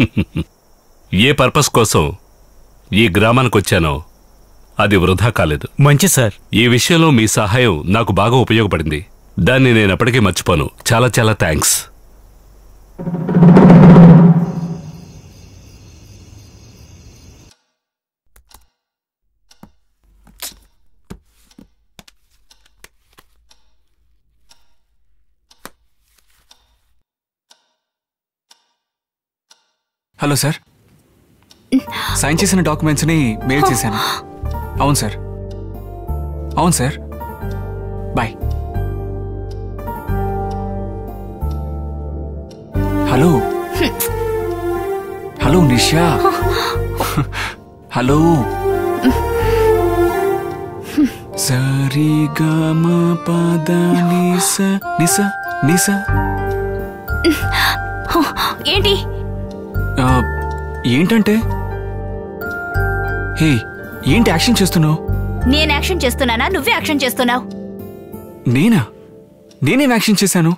ఏ పర్పస్ కోసం ఈ గ్రామానికి వచ్చానో అది వృధా కాలేదు. మంచి సార్. ఈ విషయంలో మీ సహాయం నాకు బాగా ఉపయోగపడింది. దాన్ని నేను ఎప్పటికీ మర్చిపోను. చాలా చాలా థ్యాంక్స్. Hello sir. సైన్ చేసిన డాక్యుమెంట్స్ని మెయిల్ చేశాను. అవును సార్. అవును sir. Bye hello. Hello Nisha. Hello. సరిగమ పద నిస. నిస? నిస? ఏంటి? ఏంటంటే? హే ఏంటి యాక్షన్ చేస్తున్నావు? నేను యాక్షన్ చేస్తున్నానా? నువ్వే యాక్షన్ చేస్తున్నావు. నేనా? నేనేం యాక్షన్ చేశాను?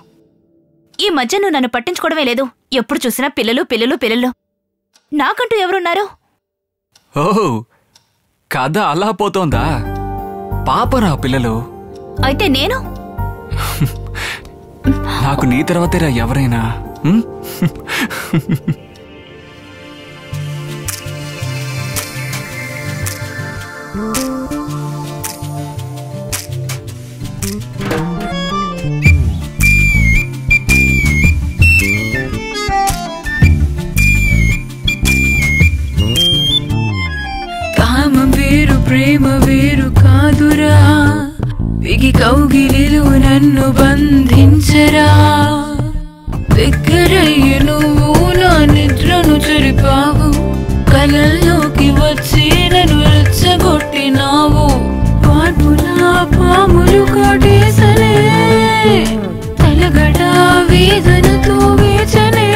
ఈ మధ్య నువ్వు నన్ను పట్టించుకోవడమే లేదు. ఎప్పుడు చూసినా పిల్లలు పిల్లలు పిల్లలు. నాకంటూ ఎవరున్నారు? ఓహో కథ అలా పోతోందా? పాపరా పిల్లలు. అయితే నేను? నాకు నీ తర్వాతేరా ఎవరైనా? కాదురా విగి కౌగిలిలు నన్ను బంధించరా. దగ్గరయ్య నువ్వు నా నిద్రను చెరిపావు. కలల్లోకి వచ్చి నన్ను రెచ్చగొట్టినావు. పాటులా పాములు కాటేసలే తలగడ వేదనతో వేచనే.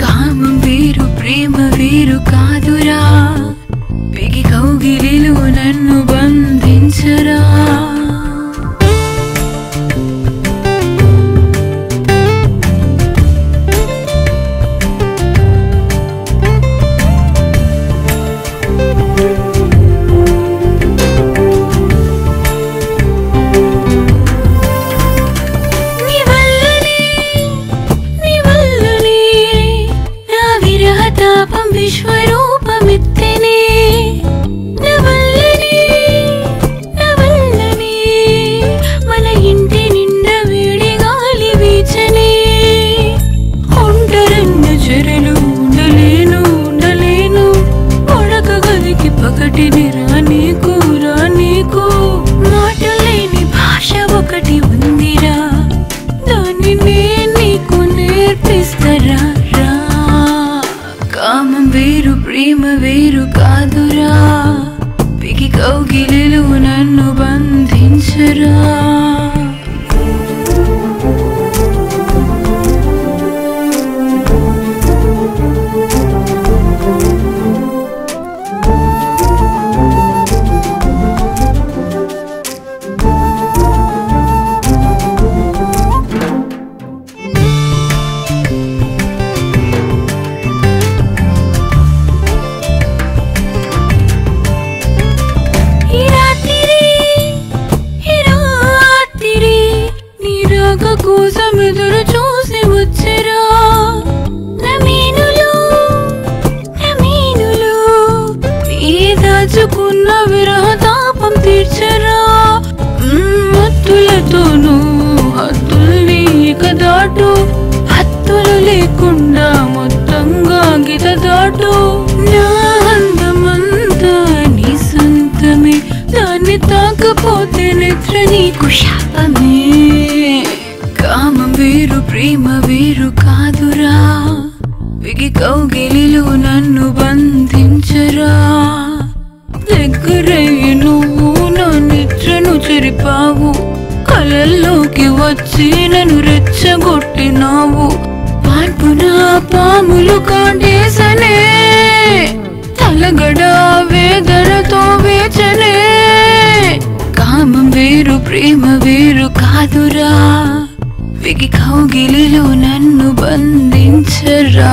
కామం వీరు ప్రేమ వీరు కాదురా. బిగి కౌగిలిలు నన్ను బంధించరా ప్రేమ వేరు కాదురా. పిగి కౌగిలిలో నన్ను బంధించరా. ప్రేమ వేరు కాదురా. బిగి కౌగిలిలు నన్ను బంధించరా. దగ్గరయ్యి నువ్వు నా నిద్రను చెరిపావు. కలల్లోకి వచ్చి నన్ను రెచ్చగొట్టినావు. పాన్పున పాములు కాటేసనే తలగడ వేదనతో వేచనే. కామం వేరు ప్రేమ వేరు కాదురా. విగి కౌగిలిలో నన్ను బంధించరా?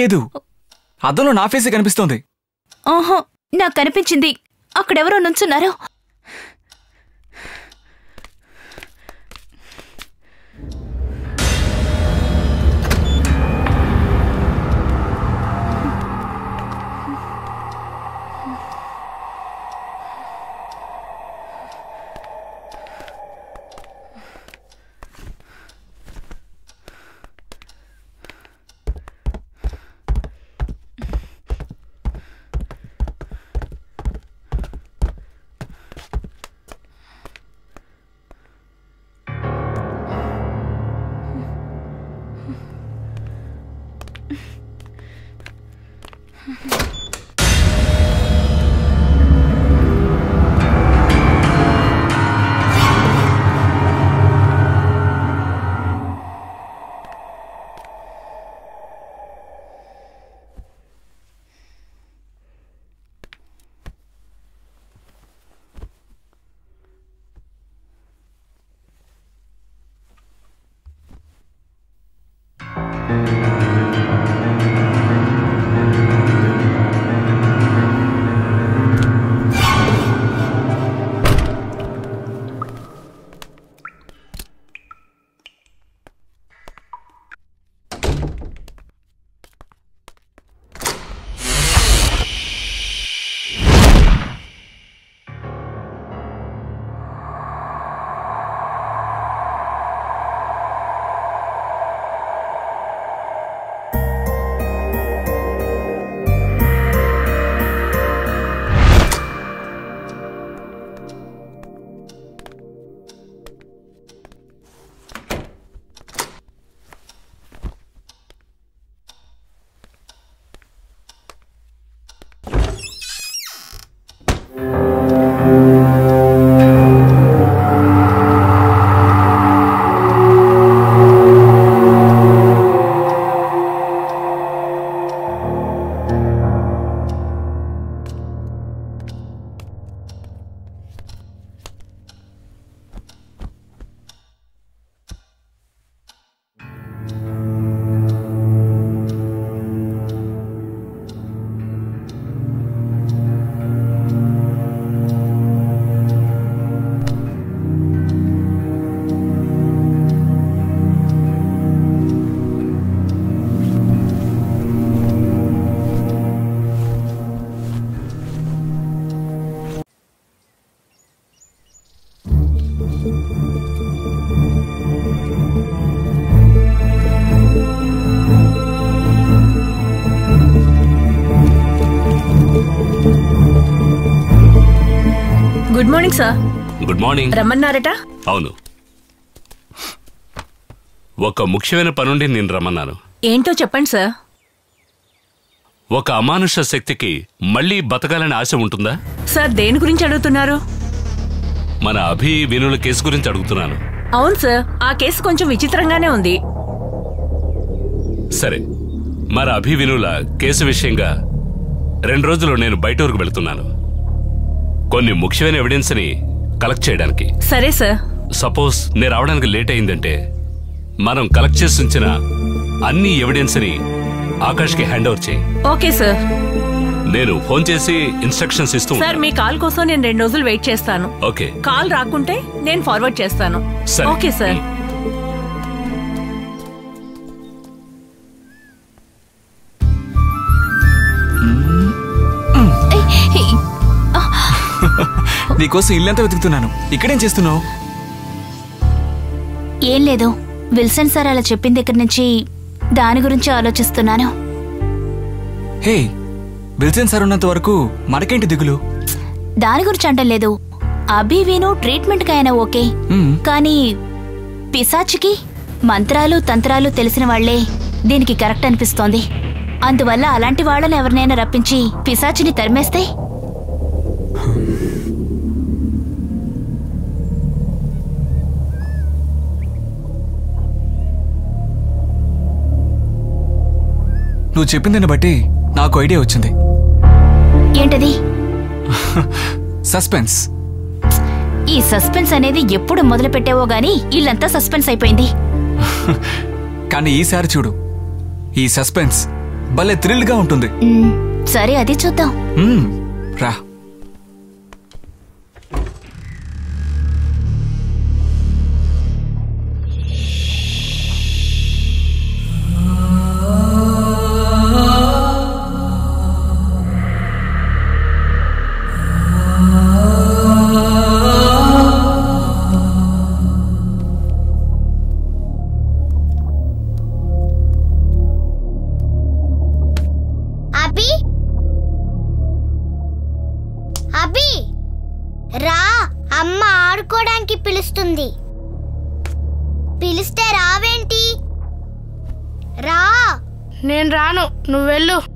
లేదు. అద్దంలో నా ఫేసే కనిపిస్తోంది. ఆహా నాకు కనిపించింది అక్కడెవరో నుంచున్నారో. Morning sir. Good morning. రమ్మన్నారట? అవును. ఒక ముఖ్యమైన పనుండి నేను రమ్మన్నాను. ఏంటో చెప్పండి సార్. ఒక అమానుష శక్తికి మళ్ళీ బతకాలని ఆశ ఉంటుందా? సార్ దేని గురించి అడుగుతున్నారు? మన అభి వినుల కేసు గురించి అడుగుతున్నాను. అవును సార్ ఆ కేసు కొంచెం విచిత్రంగానే ఉంది. సరే మరి అభి వినుల కేసు విషయంగా రెండు రోజులు నేను బయట ఊరికి వెళ్తున్నాను. కొన్ని ముఖ్యమైన ఎవిడెన్స్ని కలెక్ట్ చేయడానికి. సరే సార్ సపోజ్ నేను రావడానికి లేట్ అయిందంటే మనం కలెక్ట్ చేసి ఉంచిన అన్ని ఎవిడెన్స్ని ఆకాష్కి హ్యాండ్ ఓవర్ చేయి. ఓకే సార్ నేను ఫోన్ చేసి ఇన్స్ట్రక్షన్స్ ఇస్తూ సార్. మీ కాల్ కోసం నేను రెండు రోజులు వెయిట్ చేస్తాను. ఓకే కాల్ రాకుంటే నేను ఫార్వర్డ్ చేస్తాను. సరే. ఓకే సార్ నీకోసం ఇల్లంతా వెతుకుతున్నాను. ఇక్కడేం చేస్తున్నావు? ఏం లేదు. విల్సన్ సార్ అలా చెప్పిన దగ్గర నుంచి దాని గురించి ఆలోచిస్తున్నాను. హే విల్సన్ సార్ ఉన్నంత వరకు మనకేంటి దిగులు? దాని గురించి అంటలేదు అభి వీను ట్రీట్మెంట్కి అయినా ఓకే. కానీ పిశాచికి మంత్రాలు తంత్రాలు తెలిసిన వాళ్ళే దీనికి కరెక్ట్ అనిపిస్తోంది. అందువల్ల అలాంటి వాళ్ళని ఎవరినైనా రప్పించి పిశాచిని తరిమేస్తే? నువ్వు చెప్పిందని బట్టి నాకు ఐడియా వచ్చింది. ఏంటది? సస్పెన్స్. ఈ సస్పెన్స్ అనేది ఎప్పుడు మొదలు పెట్టావో గానీ ఇల్లంతా సస్పెన్స్ అయిపోయింది. కానీ ఈసారి చూడు ఈ సస్పెన్స్ భలే థ్రిల్గా ఉంటుంది. సరే అది చూద్దాం. రా. నువ్వు వెళ్ళు.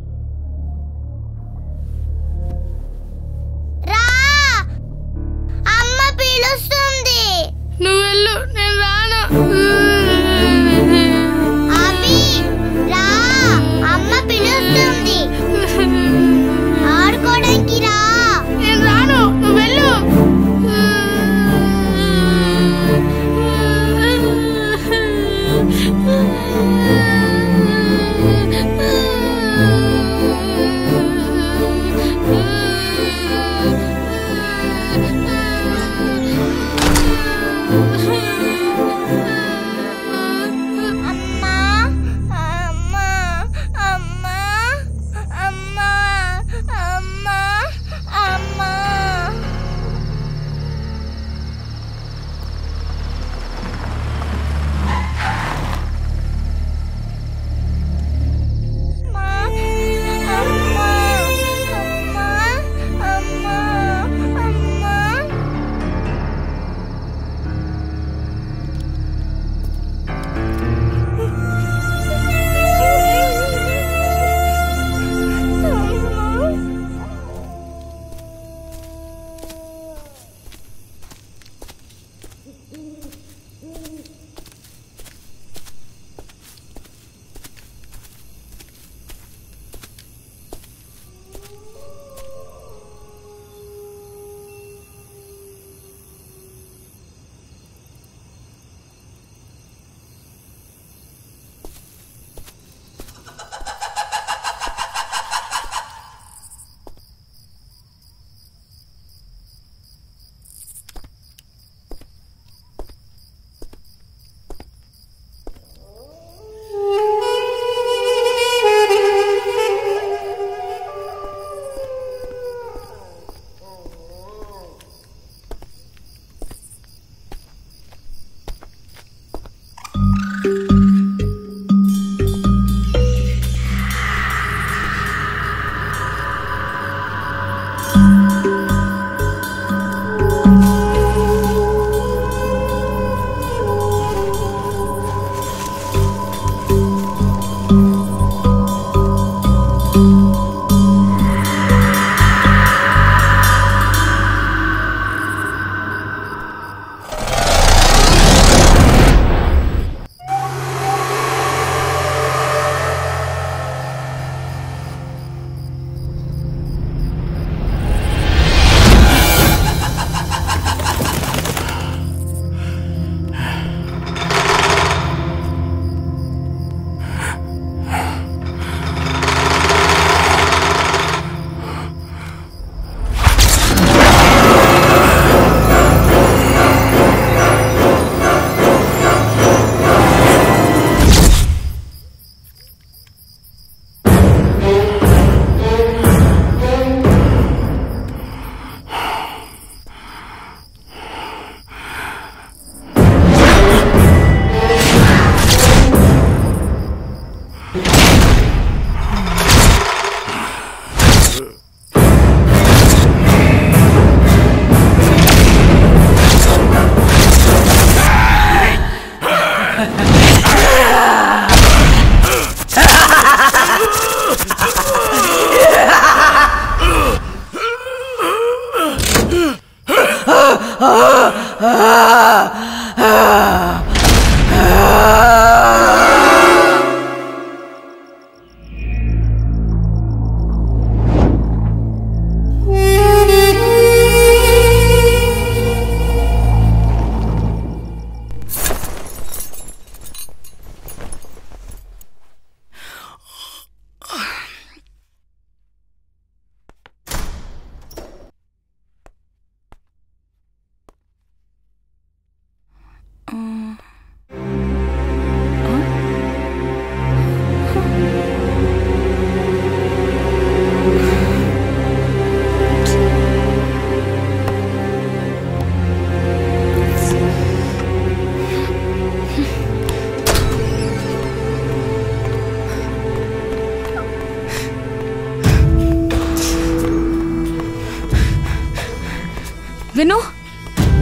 విను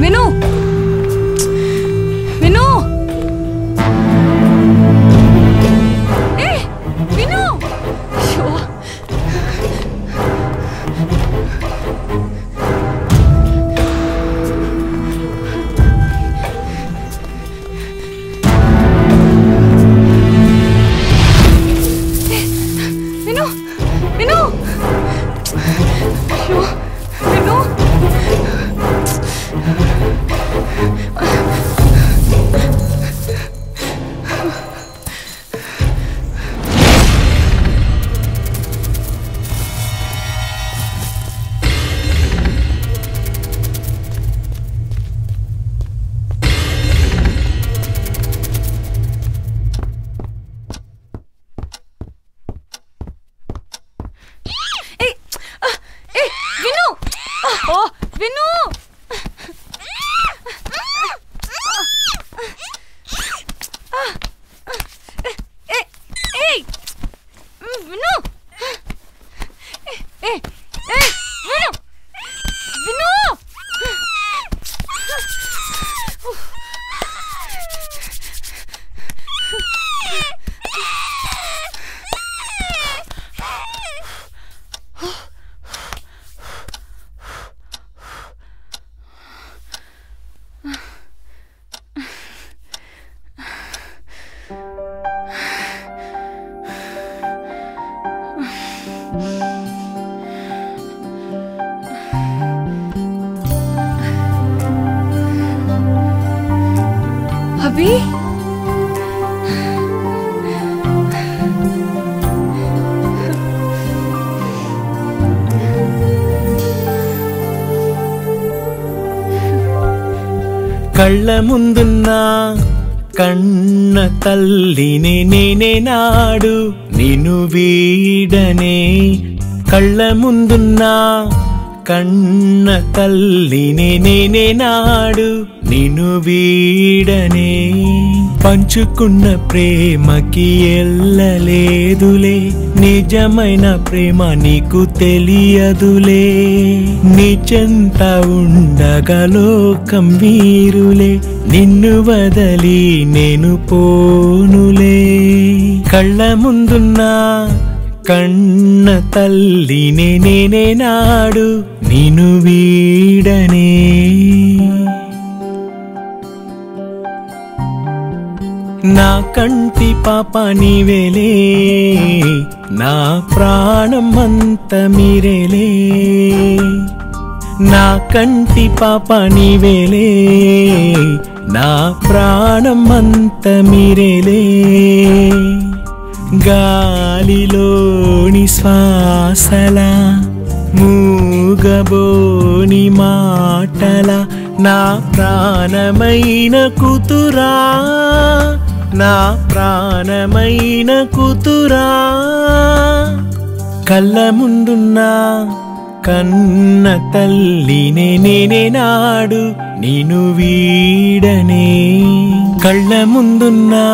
విను కళ్ళ ముందున్నా కన్న తల్లిని నేనే నాడు నిను వీడనే. కళ్ళ ముందున్నా కన్న తల్లిని నేనే నాడు నిను వీడనే. పంచుకున్న ప్రేమకి ఎల్లలేదులే. నిజమైన ప్రేమ నీకు తెలియదులే. నిజంత ఉండగా లోకం వీరులే. నిన్ను వదలి నేను పోనులే. కళ్ళ ముందున్నా కన్న తల్లినే నేనే నాడు నిన్ను వీడనే. నా కంటి పాప నీవేలే నా ప్రాణం అంత మీరేలే. నా కంటి పాప నీవేలే నా ప్రాణం అంత మీరేలే. గాలిలోని శ్వాసలా మూగబోని మాటల నా ప్రాణమైన కుతురా. నా ప్రాణమైన కూతురా కళ్ళ ముందున్నా కన్న తల్లినే నేనే నాడు నేను వీడనే. కళ్ళ ముందున్నా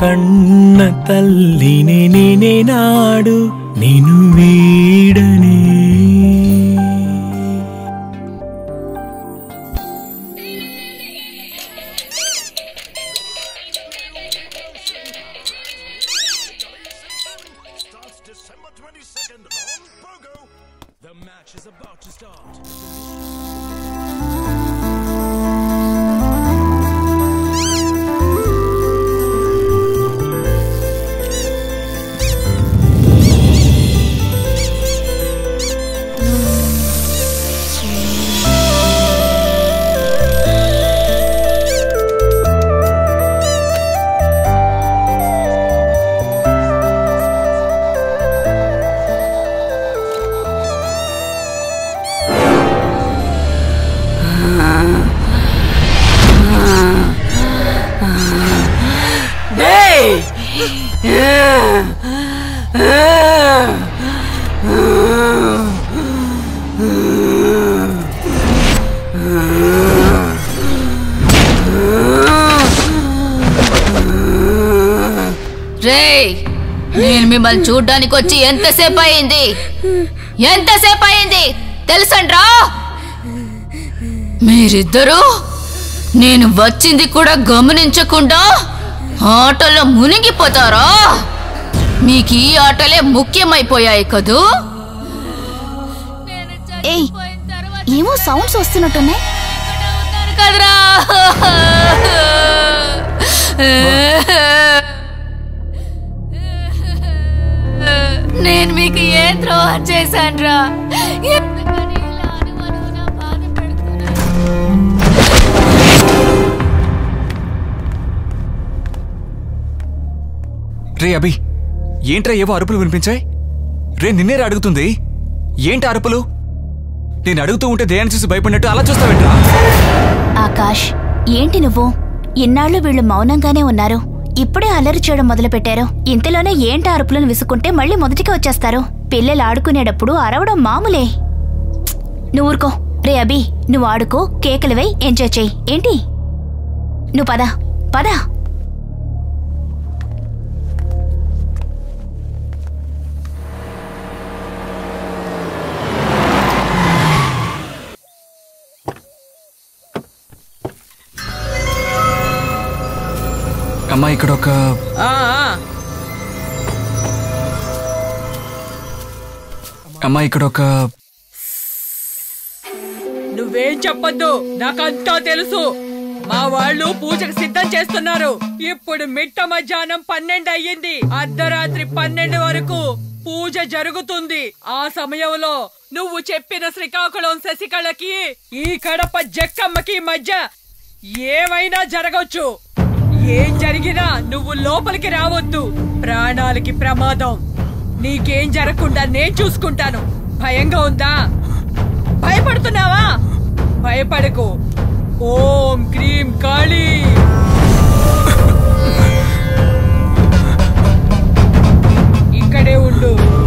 కన్న తల్లినే నేనే నాడు నేను వీడనే. second on Pogo. The match is about to start. మిమ్మల్ని చూడ్డానికి వచ్చి ఎంతసేపు అయింది? ఎంతసేపు అయింది తెలుసండ్రా? మీరిద్దరూ నేను వచ్చింది కూడా గమనించకుండా ఆటలో మునిగిపోతారా? మీకు ఈ ఆటలే ముఖ్యమైపోయాయి కదూ? ఏయ్ ఏమో సౌండ్స్ వస్తున్నట్టున్నాయి. కదరా. నేను మీకు ఏ ద్రోహం చేశానురా? రే అభి ఏంట్రా ఏవో అరుపులు వినిపించాయి? రే నిన్నేరా అడుగుతుంది. ఏంటి అరుపులు? నేను అడుగుతూ ఉంటే దేయాన్ని చూసి భయపడినట్టు అలా చూస్తావేంట్రా? ఆకాష్ ఏంటి నువ్వు? ఇన్నాళ్ళు వీళ్ళు మౌనంగానే ఉన్నారు. ఇప్పుడే అల్లరి చేయడం మొదలుపెట్టారు. ఇంతలోనే ఏంటి అరుపులను విసుకుంటే మళ్ళీ మొదటికి వచ్చేస్తారు. పిల్లలు ఆడుకునేటప్పుడు అరవడం మామూలే. నువ్వు ఊరుకో. రే అభి నువ్వు ఆడుకో కేకలు వేయి ఎంజాయ్ చెయ్యి ఏంటి? నువ్వు పద పద. అమ్మా ఇక్కడ ఒక అమ్మా ఇక్కడ ఒక నువ్వేం చెప్పొద్దు. నాకంతా తెలుసు. మా వాళ్ళు పూజకు సిద్ధం చేస్తున్నారు. ఇప్పుడు మిట్ట మధ్యాహ్నం పన్నెండు అయ్యింది. అర్ధరాత్రి పన్నెండు వరకు పూజ జరుగుతుంది. ఆ సమయంలో నువ్వు చెప్పిన శ్రీకాకుళం శశికళకి ఈ కడప జక్కమ్మకి మధ్య ఏమైనా జరగవచ్చు ఏం జరిగినా నువ్వు లోపలికి రావద్దు. ప్రాణాలకి ప్రమాదం. నీకేం జరగకుండా నేను చూసుకుంటాను. భయంగా ఉందా? భయపడుతున్నావా? భయపడకు. ఓం క్రీం కాళీ. ఇక్కడే ఉండు.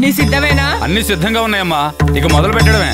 అన్ని సిద్ధమేనా? అన్ని సిద్ధంగా ఉన్నాయమ్మా. ఇక మొదలు పెట్టడమే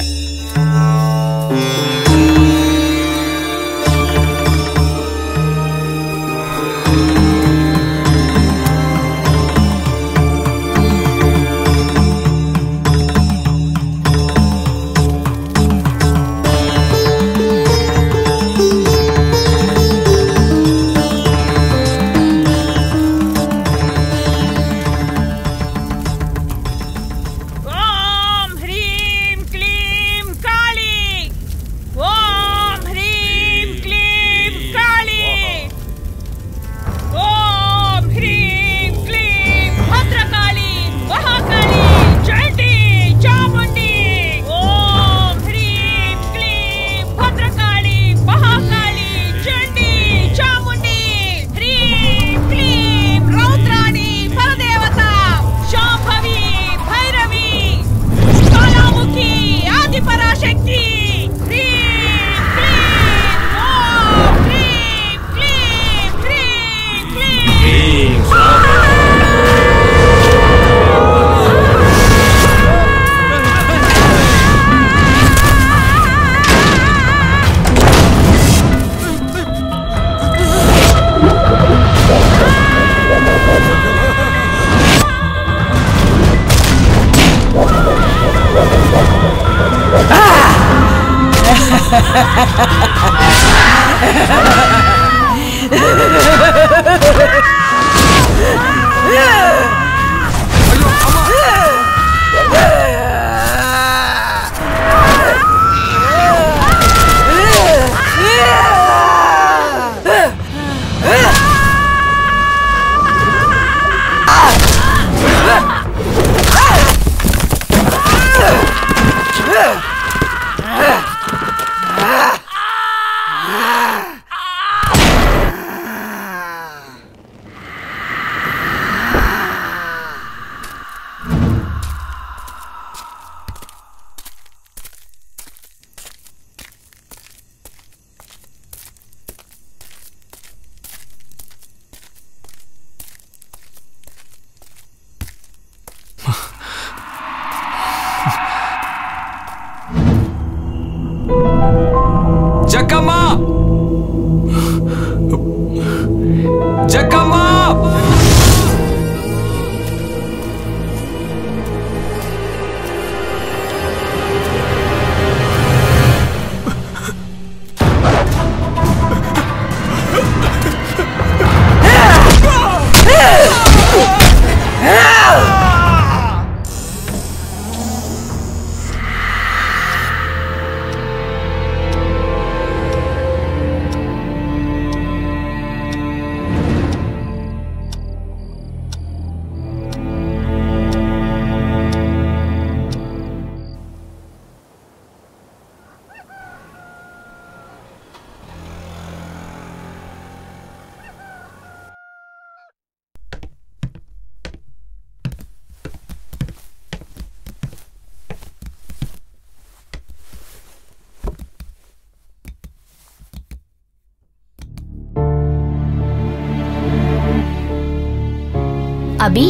అభి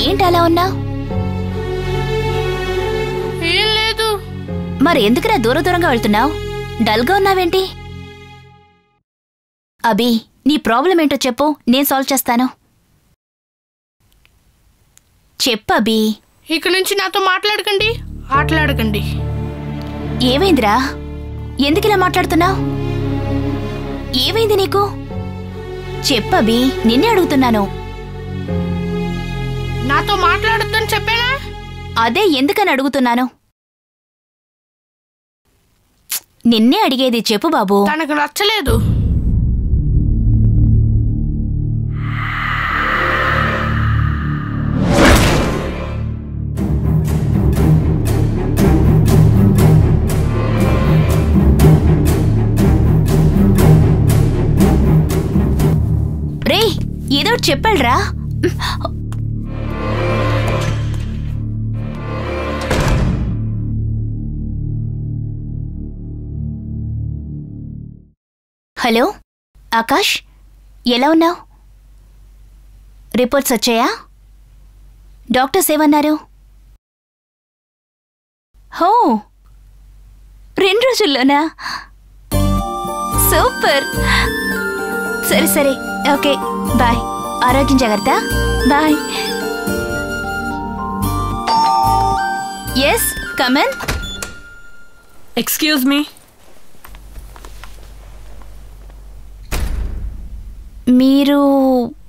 ఏంటి అలా ఉన్నావు? ఏం లేదు. మరి ఎందుకురా దూర దూరంగా వెళ్తున్నావు? డల్గా ఉన్నావేంటి? అభి నీ ప్రాబ్లం ఏంటో చెప్పు. నేను సాల్వ్ చేస్తాను. చెప్పు అభి. ఇక నుంచి నాతో మాట్లాడకండి. ఆటలాడకండి. ఏమైందిరా? ఎందుకిలా మాట్లాడుతున్నావు? ఏమైంది నీకు? చెప్పు అభి నిన్నే అడుగుతున్నాను. నాతో మాట్లాడొద్దని చెప్పానా? అదే ఎందుకని అడుగుతున్నాను? నిన్నే అడిగేది చెప్పు బాబు. తనకు నచ్చలేదు. రే ఏదో చెప్పాడురా హలో ఆకాష్ ఎలా ఉన్నావు? రిపోర్ట్స్ వచ్చాయా? డాక్టర్స్ ఏమన్నారు? హో రెండు రోజుల్లోనా? సూపర్. సరే సరే ఓకే బాయ్. ఆరోగ్యం జాగ్రత్త. Bye. Yes come on excuse me మీరు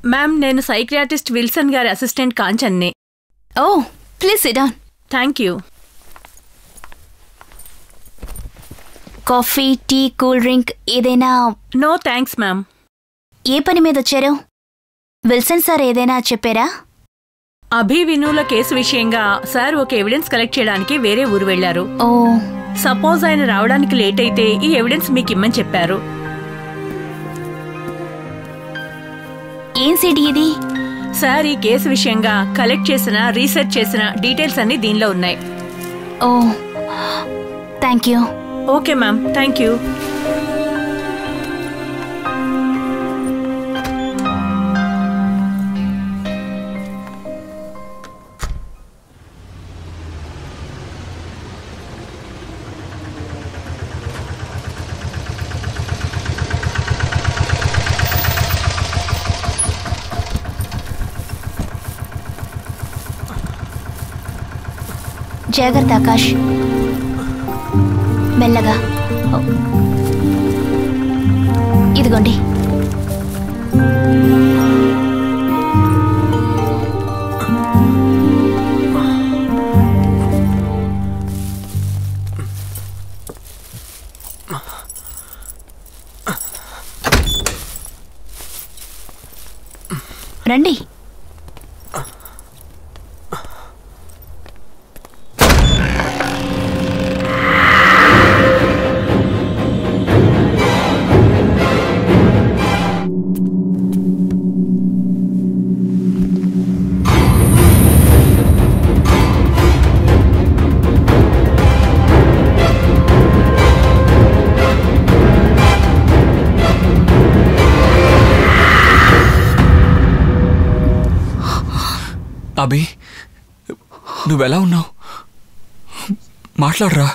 మ్యామ్ నేను సైక్రియాటిస్ట్ విల్సన్ గారి అసిస్టెంట్ కాంచన్ని. ఓ please sit down thank you coffee tea cool drink ఏదైనా నో థ్యాంక్స్ మ్యామ్ ఏ పని మీద వచ్చారు? విల్సన్ సార్ ఏదైనా చెప్పారా? అభి వినుల కేసు విషయంగా సార్ ఒక ఎవిడెన్స్ కలెక్ట్ చేయడానికి వేరే ఊరు వెళ్ళారు ఓ. సపోజ్ ఆయన రావడానికి లేట్ అయితే ఈ ఎవిడెన్స్ మీకు ఇమ్మని చెప్పారు. ఏం సిటీ ఇది? సార్ ఈ కేసు విషయంగా కలెక్ట్ చేసిన రీసెర్చ్ చేసిన డీటెయిల్స్ అన్ని దీనిలో ఉన్నాయి. ఓ thank you okay ma'am thank you జాగ్రత్త ఆకాష్. మెల్లగా. ఇదిగోండి. రండి. నువ్వెలా ఉన్నావు? మాట్లాడరా.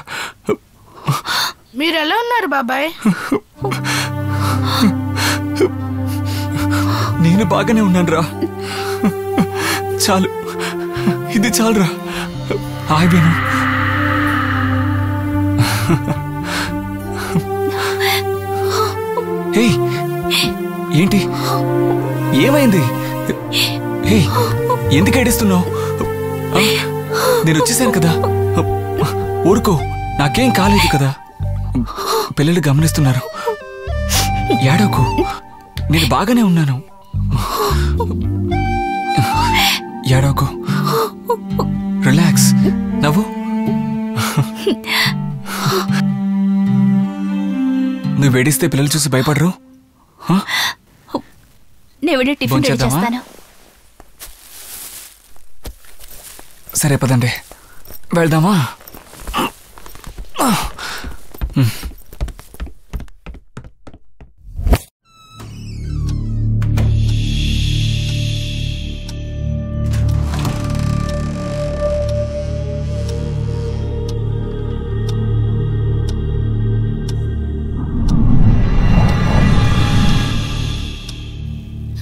మీరు ఎలా ఉన్నారు బాబాయ్? నేను బాగానే ఉన్నాను రా చాలు. ఇది చాలురా. హే ఏంటి? ఏమైంది? హే ఎందుకు ఏడుస్తున్నావు? నేను వచ్చేసాను కదా. ఊరుకో నాకేం కాలేదు కదా. పిల్లలు గమనిస్తున్నారు. ఏడవకు నేను బాగానే ఉన్నాను. ఏడవకు. రిలాక్స్ నవ్వు. నువ్వు ఏడిస్తే పిల్లలు చూసి భయపడరు? నేను టిఫిన్? చేస్తాను. సరే పదండి. వెళ్దామా?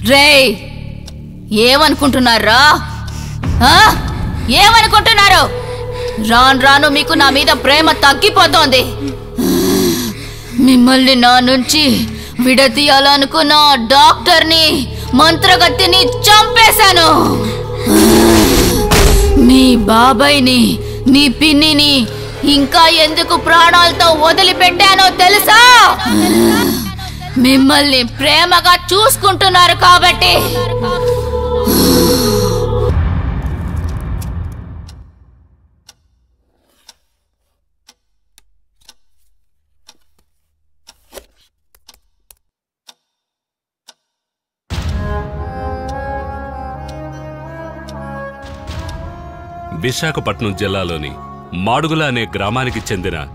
రే ఏమనుకుంటున్నారా? ఏమనుకుంటున్నారు? రాను రాను మీకు నా మీద ప్రేమ తగ్గిపోతోంది. మిమ్మల్ని నా నుంచి విడతీయాలనుకున్న డాక్టర్ని మంత్రగత్తిని చంపేశాను. మీ బాబాయ్ని మీ పిన్నిని ఇంకా ఎందుకు ప్రాణాలతో వదిలిపెట్టానో తెలుసా? మిమ్మల్ని ప్రేమగా చూసుకుంటున్నారు కాబట్టి. విశాఖపట్నం జిల్లాలోని మాడుగుల అనే గ్రామానికి చెందిన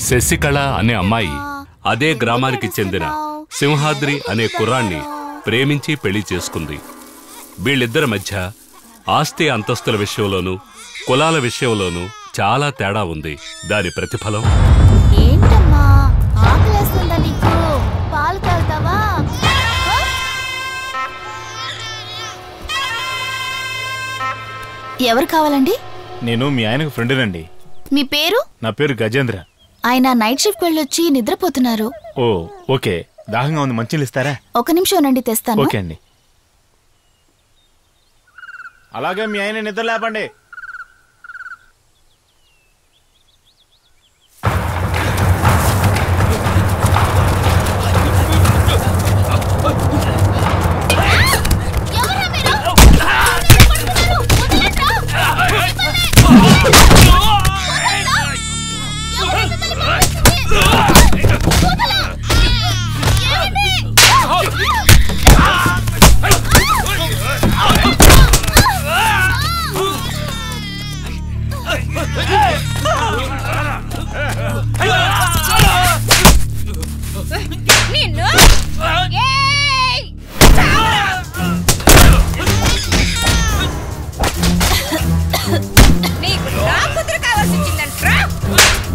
శశికళ అనే అమ్మాయి అదే గ్రామానికి చెందిన సింహాద్రి అనే కుర్రాన్ని ప్రేమించి పెళ్ళి చేసుకుంది. వీళ్ళిద్దరి మధ్య ఆస్తి అంతస్తుల విషయంలోనూ కులాల విషయంలోనూ చాలా తేడా ఉంది. దాని ప్రతిఫలం? ఎవరు కావాలండి? నేను మీ ఆయనకు ఫ్రెండ్నండి మీ పేరు? నా పేరు గజేంద్ర. ఆయన నైట్ షిఫ్ట్ వెళ్ళొచ్చి నిద్రపోతున్నారు. Oh okay. దాహంగా ఉంది మంచిలు ఇస్తారా? ఒక నిమిషం ఉండండి తెస్తాను. ఓకే అండి. అలాగే మీ ఆయన నిద్ర లేపండి. Ah!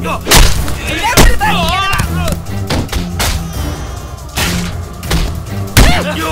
哟别过来有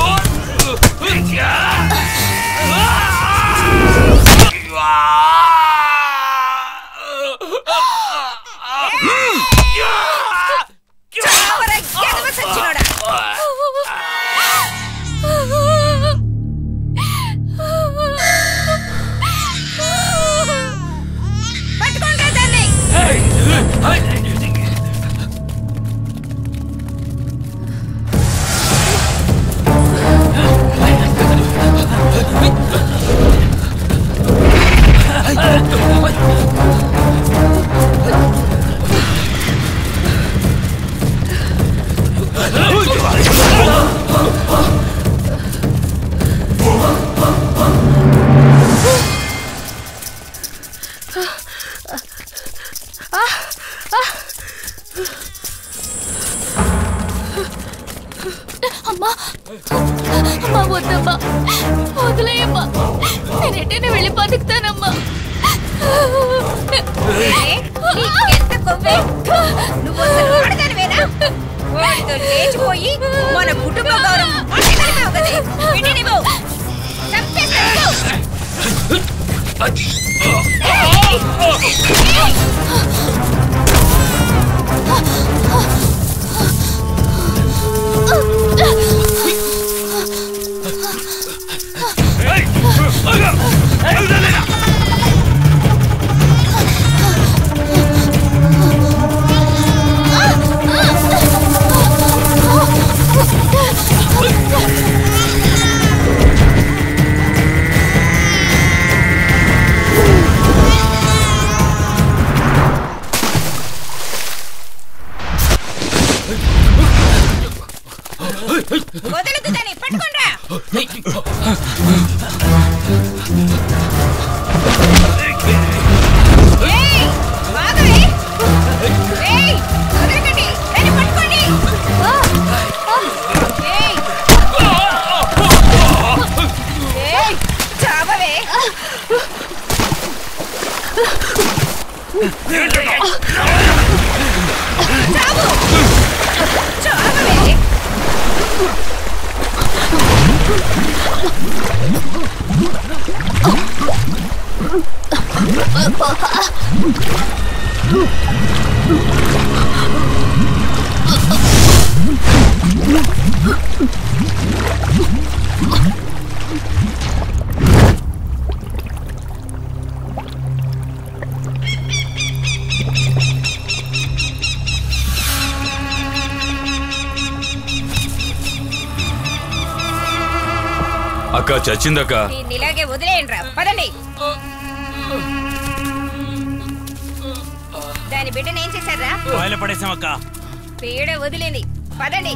వచ్చిందక్క. ఇలాగే వదిలేయండి పదండి. దాని బిడ్డను ఏం చేశారా పడేసామక్క పేడ వదిలింది పదండి.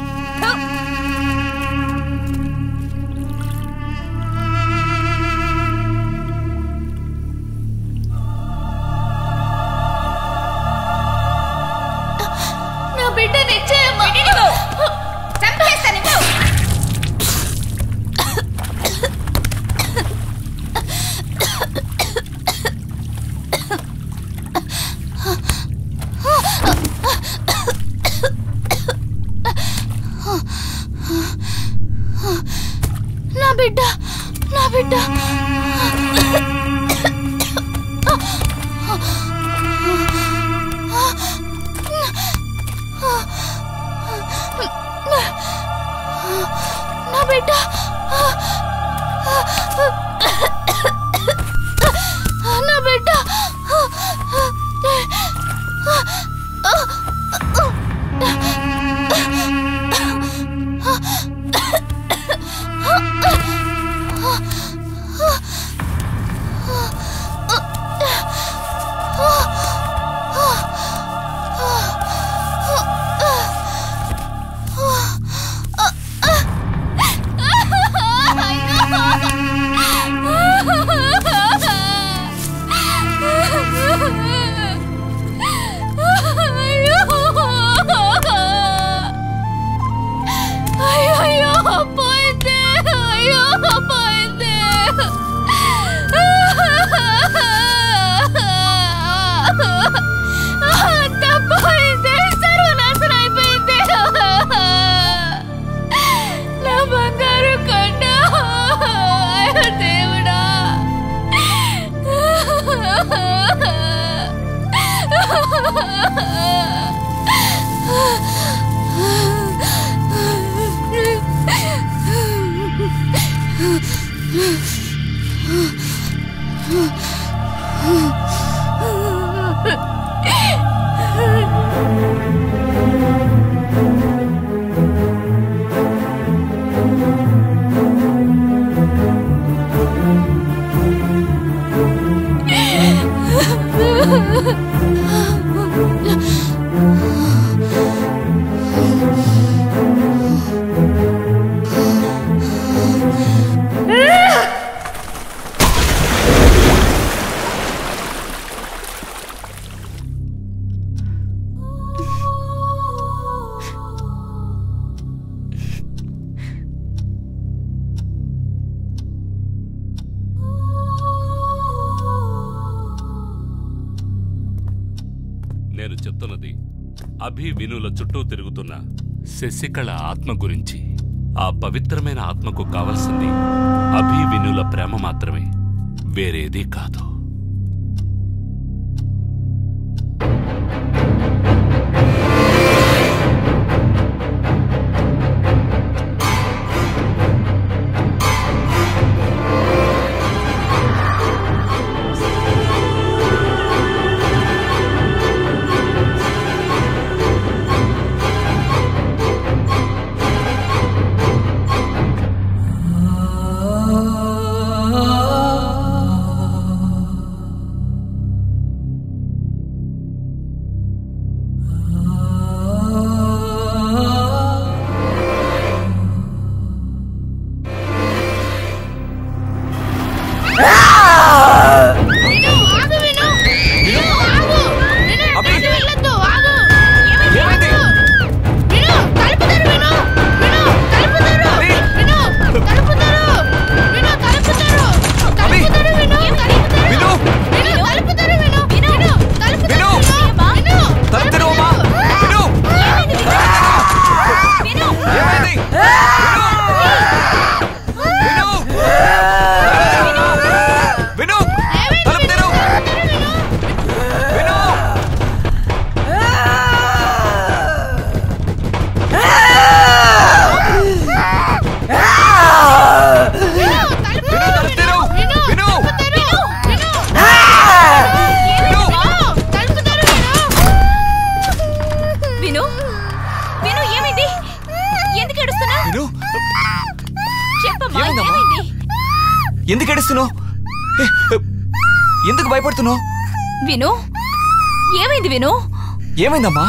ఏమైందమ్మా?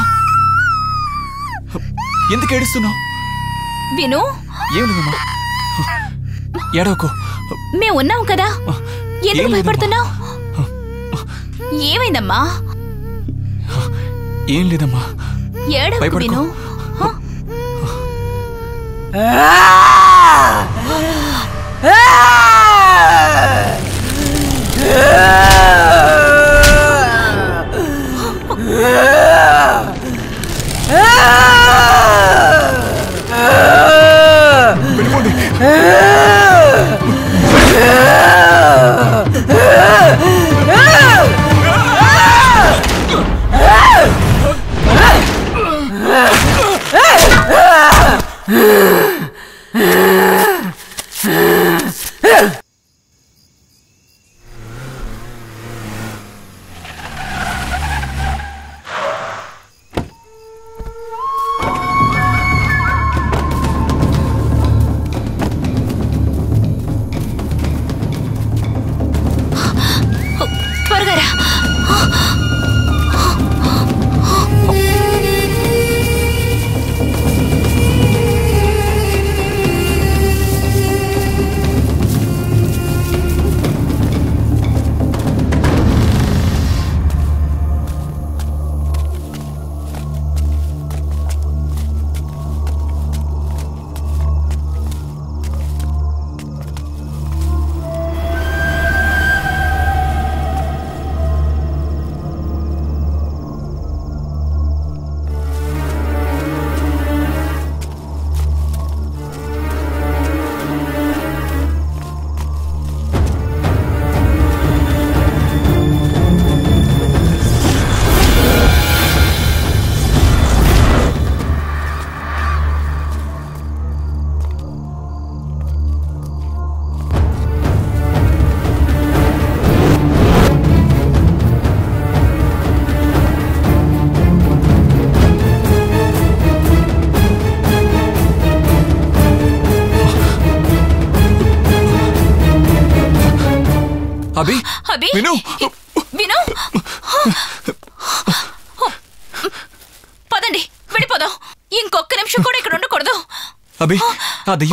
ఎందుకు ఏడుస్తున్నావు? విను. ఏమైందమ్మా? ఏడవకు. మేము ఉన్నాం కదా. ఎందుకు. భయపడుతున్నావు? ఏమైందమ్మా? ఏం లేదమ్మా. ఏడవకు. విను. త్వరగా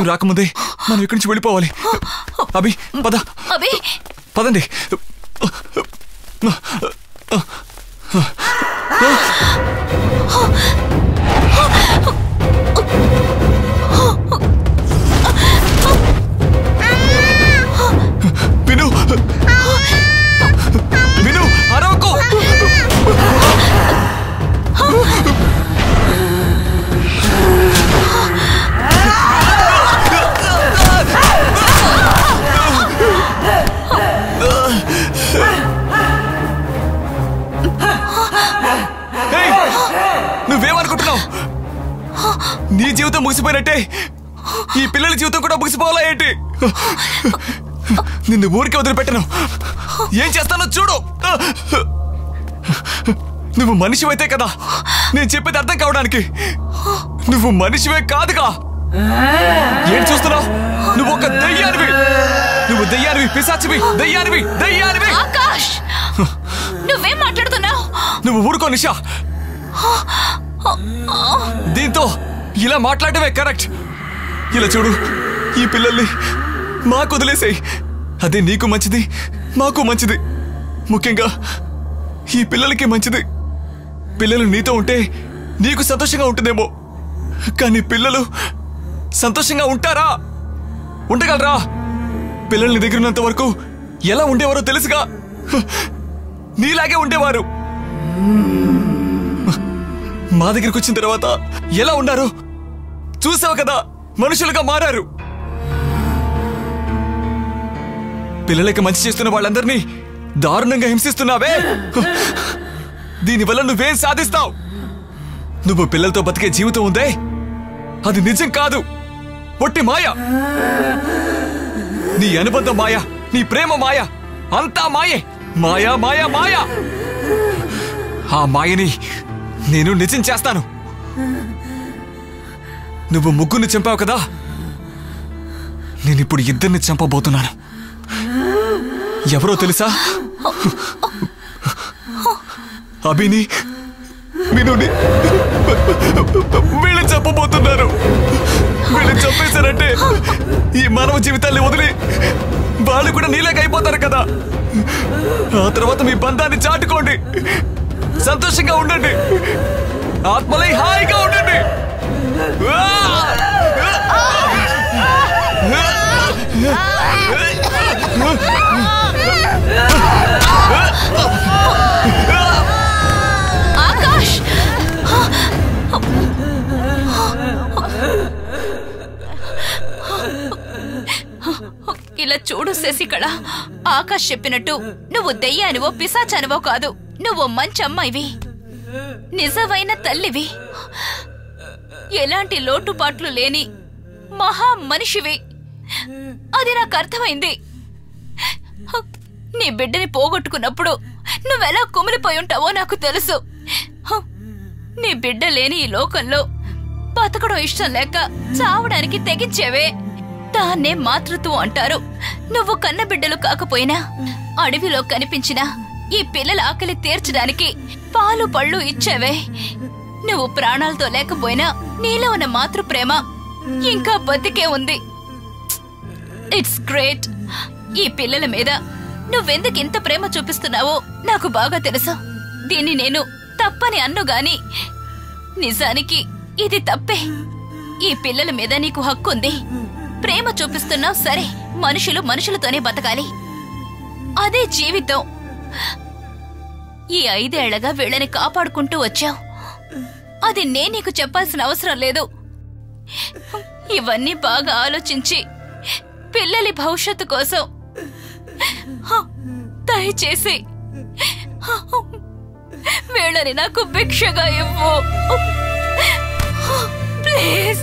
రాకముందే మనం ఇక్కడి నుంచి వెళ్ళిపోవాలి. అభి పద. అభి. పదండి. మనిషివైతే కదా? నేను చెప్పేది అర్థం కావడానికి. నువ్వు మనిషివే కాదుగా. ఏం చూస్తున్నావు? నువ్వు ఒక దయ్యానివి. నువ్వు దయ్యానివి పిశాచివి. దయ్యానివి దయ్యానివి. ఆకాష్! నువ్వేం మాట్లాడుతున్నావు? నువ్వు ఊరుకో నిషా. దీంతో ఇలా మాట్లాడమే కరెక్ట్. ఇలా చూడు ఈ పిల్లల్ని మాకు వదిలేసాయి. అదే నీకు మంచిది మాకు మంచిది. ముఖ్యంగా ఈ పిల్లలకి మంచిది. పిల్లలు నీతో ఉంటే నీకు సంతోషంగా ఉంటుందేమో. కానీ పిల్లలు సంతోషంగా ఉంటారా? ఉండగలరా? పిల్లల్ని నీ దగ్గర ఉన్నంత వరకు ఎలా ఉండేవారో తెలుసుగా. నీలాగే ఉండేవారు. మా దగ్గరికి వచ్చిన తర్వాత ఎలా ఉన్నారు చూసావు కదా మనుషులుగా మారారు. పిల్లలకి మంచి చేస్తున్న వాళ్ళందరినీ దారుణంగా హింసిస్తున్నావే. దీనివల్ల నువ్వేం సాధిస్తావు? నువ్వు పిల్లలతో బతికే జీవితం ఉందే? అది నిజం కాదు. పొట్టి మాయ. నీ అనుబంధం మాయ నీ ప్రేమ మాయ అంతా మాయే. మాయా మాయా మాయా. ఆ మాయని నేను నిజం చేస్తాను. నువ్వు ముగ్గురిని చంపావు కదా? నేనిప్పుడు ఇద్దరిని చంపబోతున్నాను. ఎవరో తెలుసా? అభిని వినుని వీళ్ళు చెప్పబోతున్నారు. వీళ్ళు చెప్పేశారంటే ఈ మానవ జీవితాన్ని వదిలి వాళ్ళు కూడా నీళ్ళకి అయిపోతారు కదా. ఆ తర్వాత మీ బంధాన్ని చాటుకోండి. సంతోషంగా ఉండండి. ఆత్మలై హాయిగా ఉండండి. Ah! ఇలా చూడు శశికళ. ఆకాష్ చెప్పినట్టు నువ్వు దెయ్యానివో పిశాచానివో కాదు. నువ్వు మంచి అమ్మాయివి. నిజమైన తల్లివి. ఎలాంటి లోటుపాట్లు లేని మహా మనిషివి. అది నాకు అర్థమైంది. నీ బిడ్డని పోగొట్టుకున్నప్పుడు నువ్వెలా కుమిలిపోయి ఉంటావో నాకు తెలుసు. నీ బిడ్డ లేని ఈ లోకంలో బతకడం ఇష్టం లేక చావడానికి తెగించేవే. దాన్నే మాతృత్వం అంటారు. నువ్వు కన్న బిడ్డలు కాకపోయినా అడవిలో కనిపించిన ఈ పిల్లల ఆకలి తీర్చడానికి పాలు పళ్ళు ఇచ్చావే. నువ్వు ప్రాణాలతో లేకపోయినా నీలో ఉన్న మాతృ ప్రేమ ఇంకా బతికే ఉంది. ఇట్స్ గ్రేట్ ఈ పిల్లల మీద నువ్వెందుకు ఇంత ప్రేమ చూపిస్తున్నావో నాకు బాగా తెలుసు. దీన్ని నేను తప్పని అన్ను గాని నిజానికి ఇది తప్పే. ఈ పిల్లల మీద నీకు హక్కు ఉంది ప్రేమ చూపిస్తున్నావు సరే మనుషులు మనుషులతోనే బతకాలి. అదే జీవితం. ఈ ఐదేళ్ళగా వీళ్ళని కాపాడుకుంటూ వచ్చావు. అది నే నీకు చెప్పాల్సిన అవసరం లేదు. ఇవన్నీ బాగా ఆలోచించి పిల్లలి భవిష్యత్తు కోసం దయచేసి వీళ్ళని నాకు భిక్షగా ఇవ్వు. ప్లీజ్.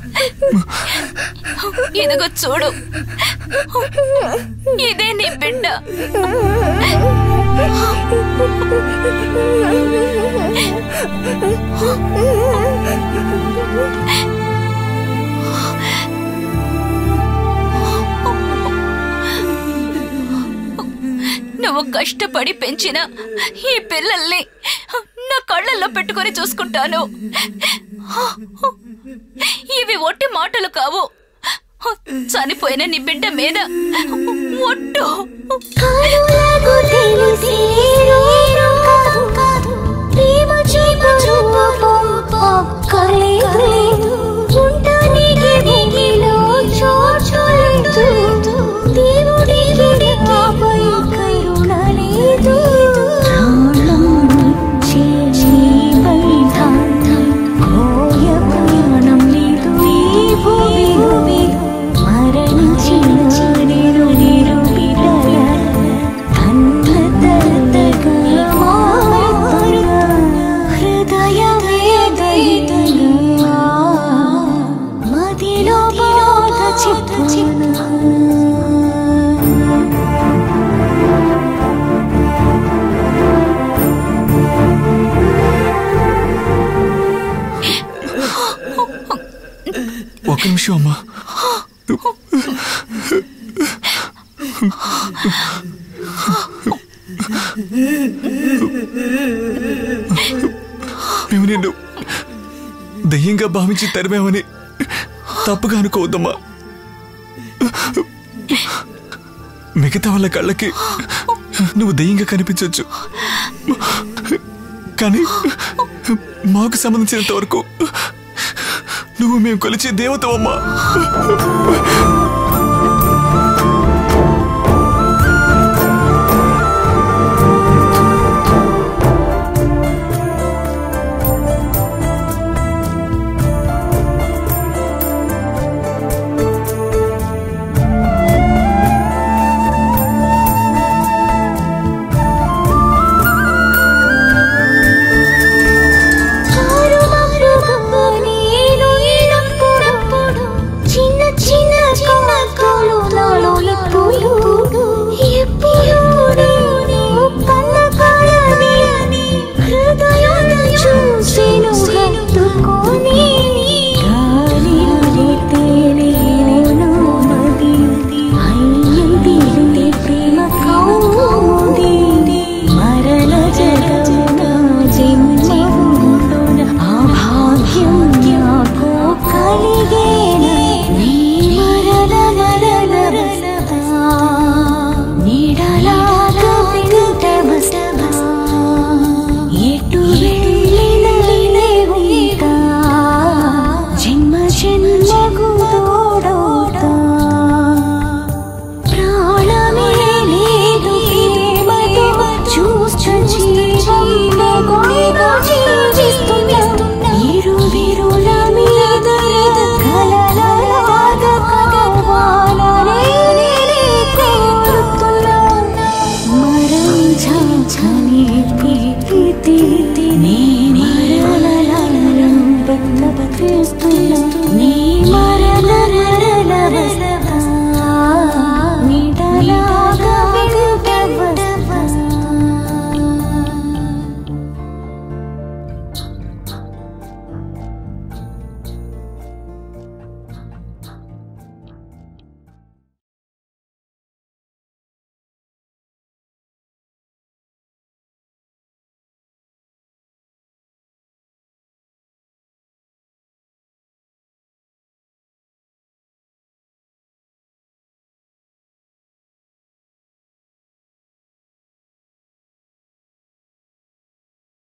ఇదిగో చూడు. ఇదే నీ బిడ్డ. నువ్వు కష్టపడి పెంచిన ఈ పిల్లల్ని నా కళ్ళల్లో పెట్టుకొని చూసుకుంటాను. ఒట్టి మాటలు కావు. చనిపోయిన నీ బిడ్డ మీద ఒట్టు. కాదు కాదు. ప్రేమ చూపు చూపు దయ్యంగా భావించి తరిమేమని తప్పుగా అనుకోవద్దమ్మా. మిగతా వాళ్ళ కళ్ళకి నువ్వు దయ్యంగా కనిపించవచ్చు కానీ మాకు సంబంధించినంత వరకు నువ్వు మేము కొలిచే దేవతవమ్మా.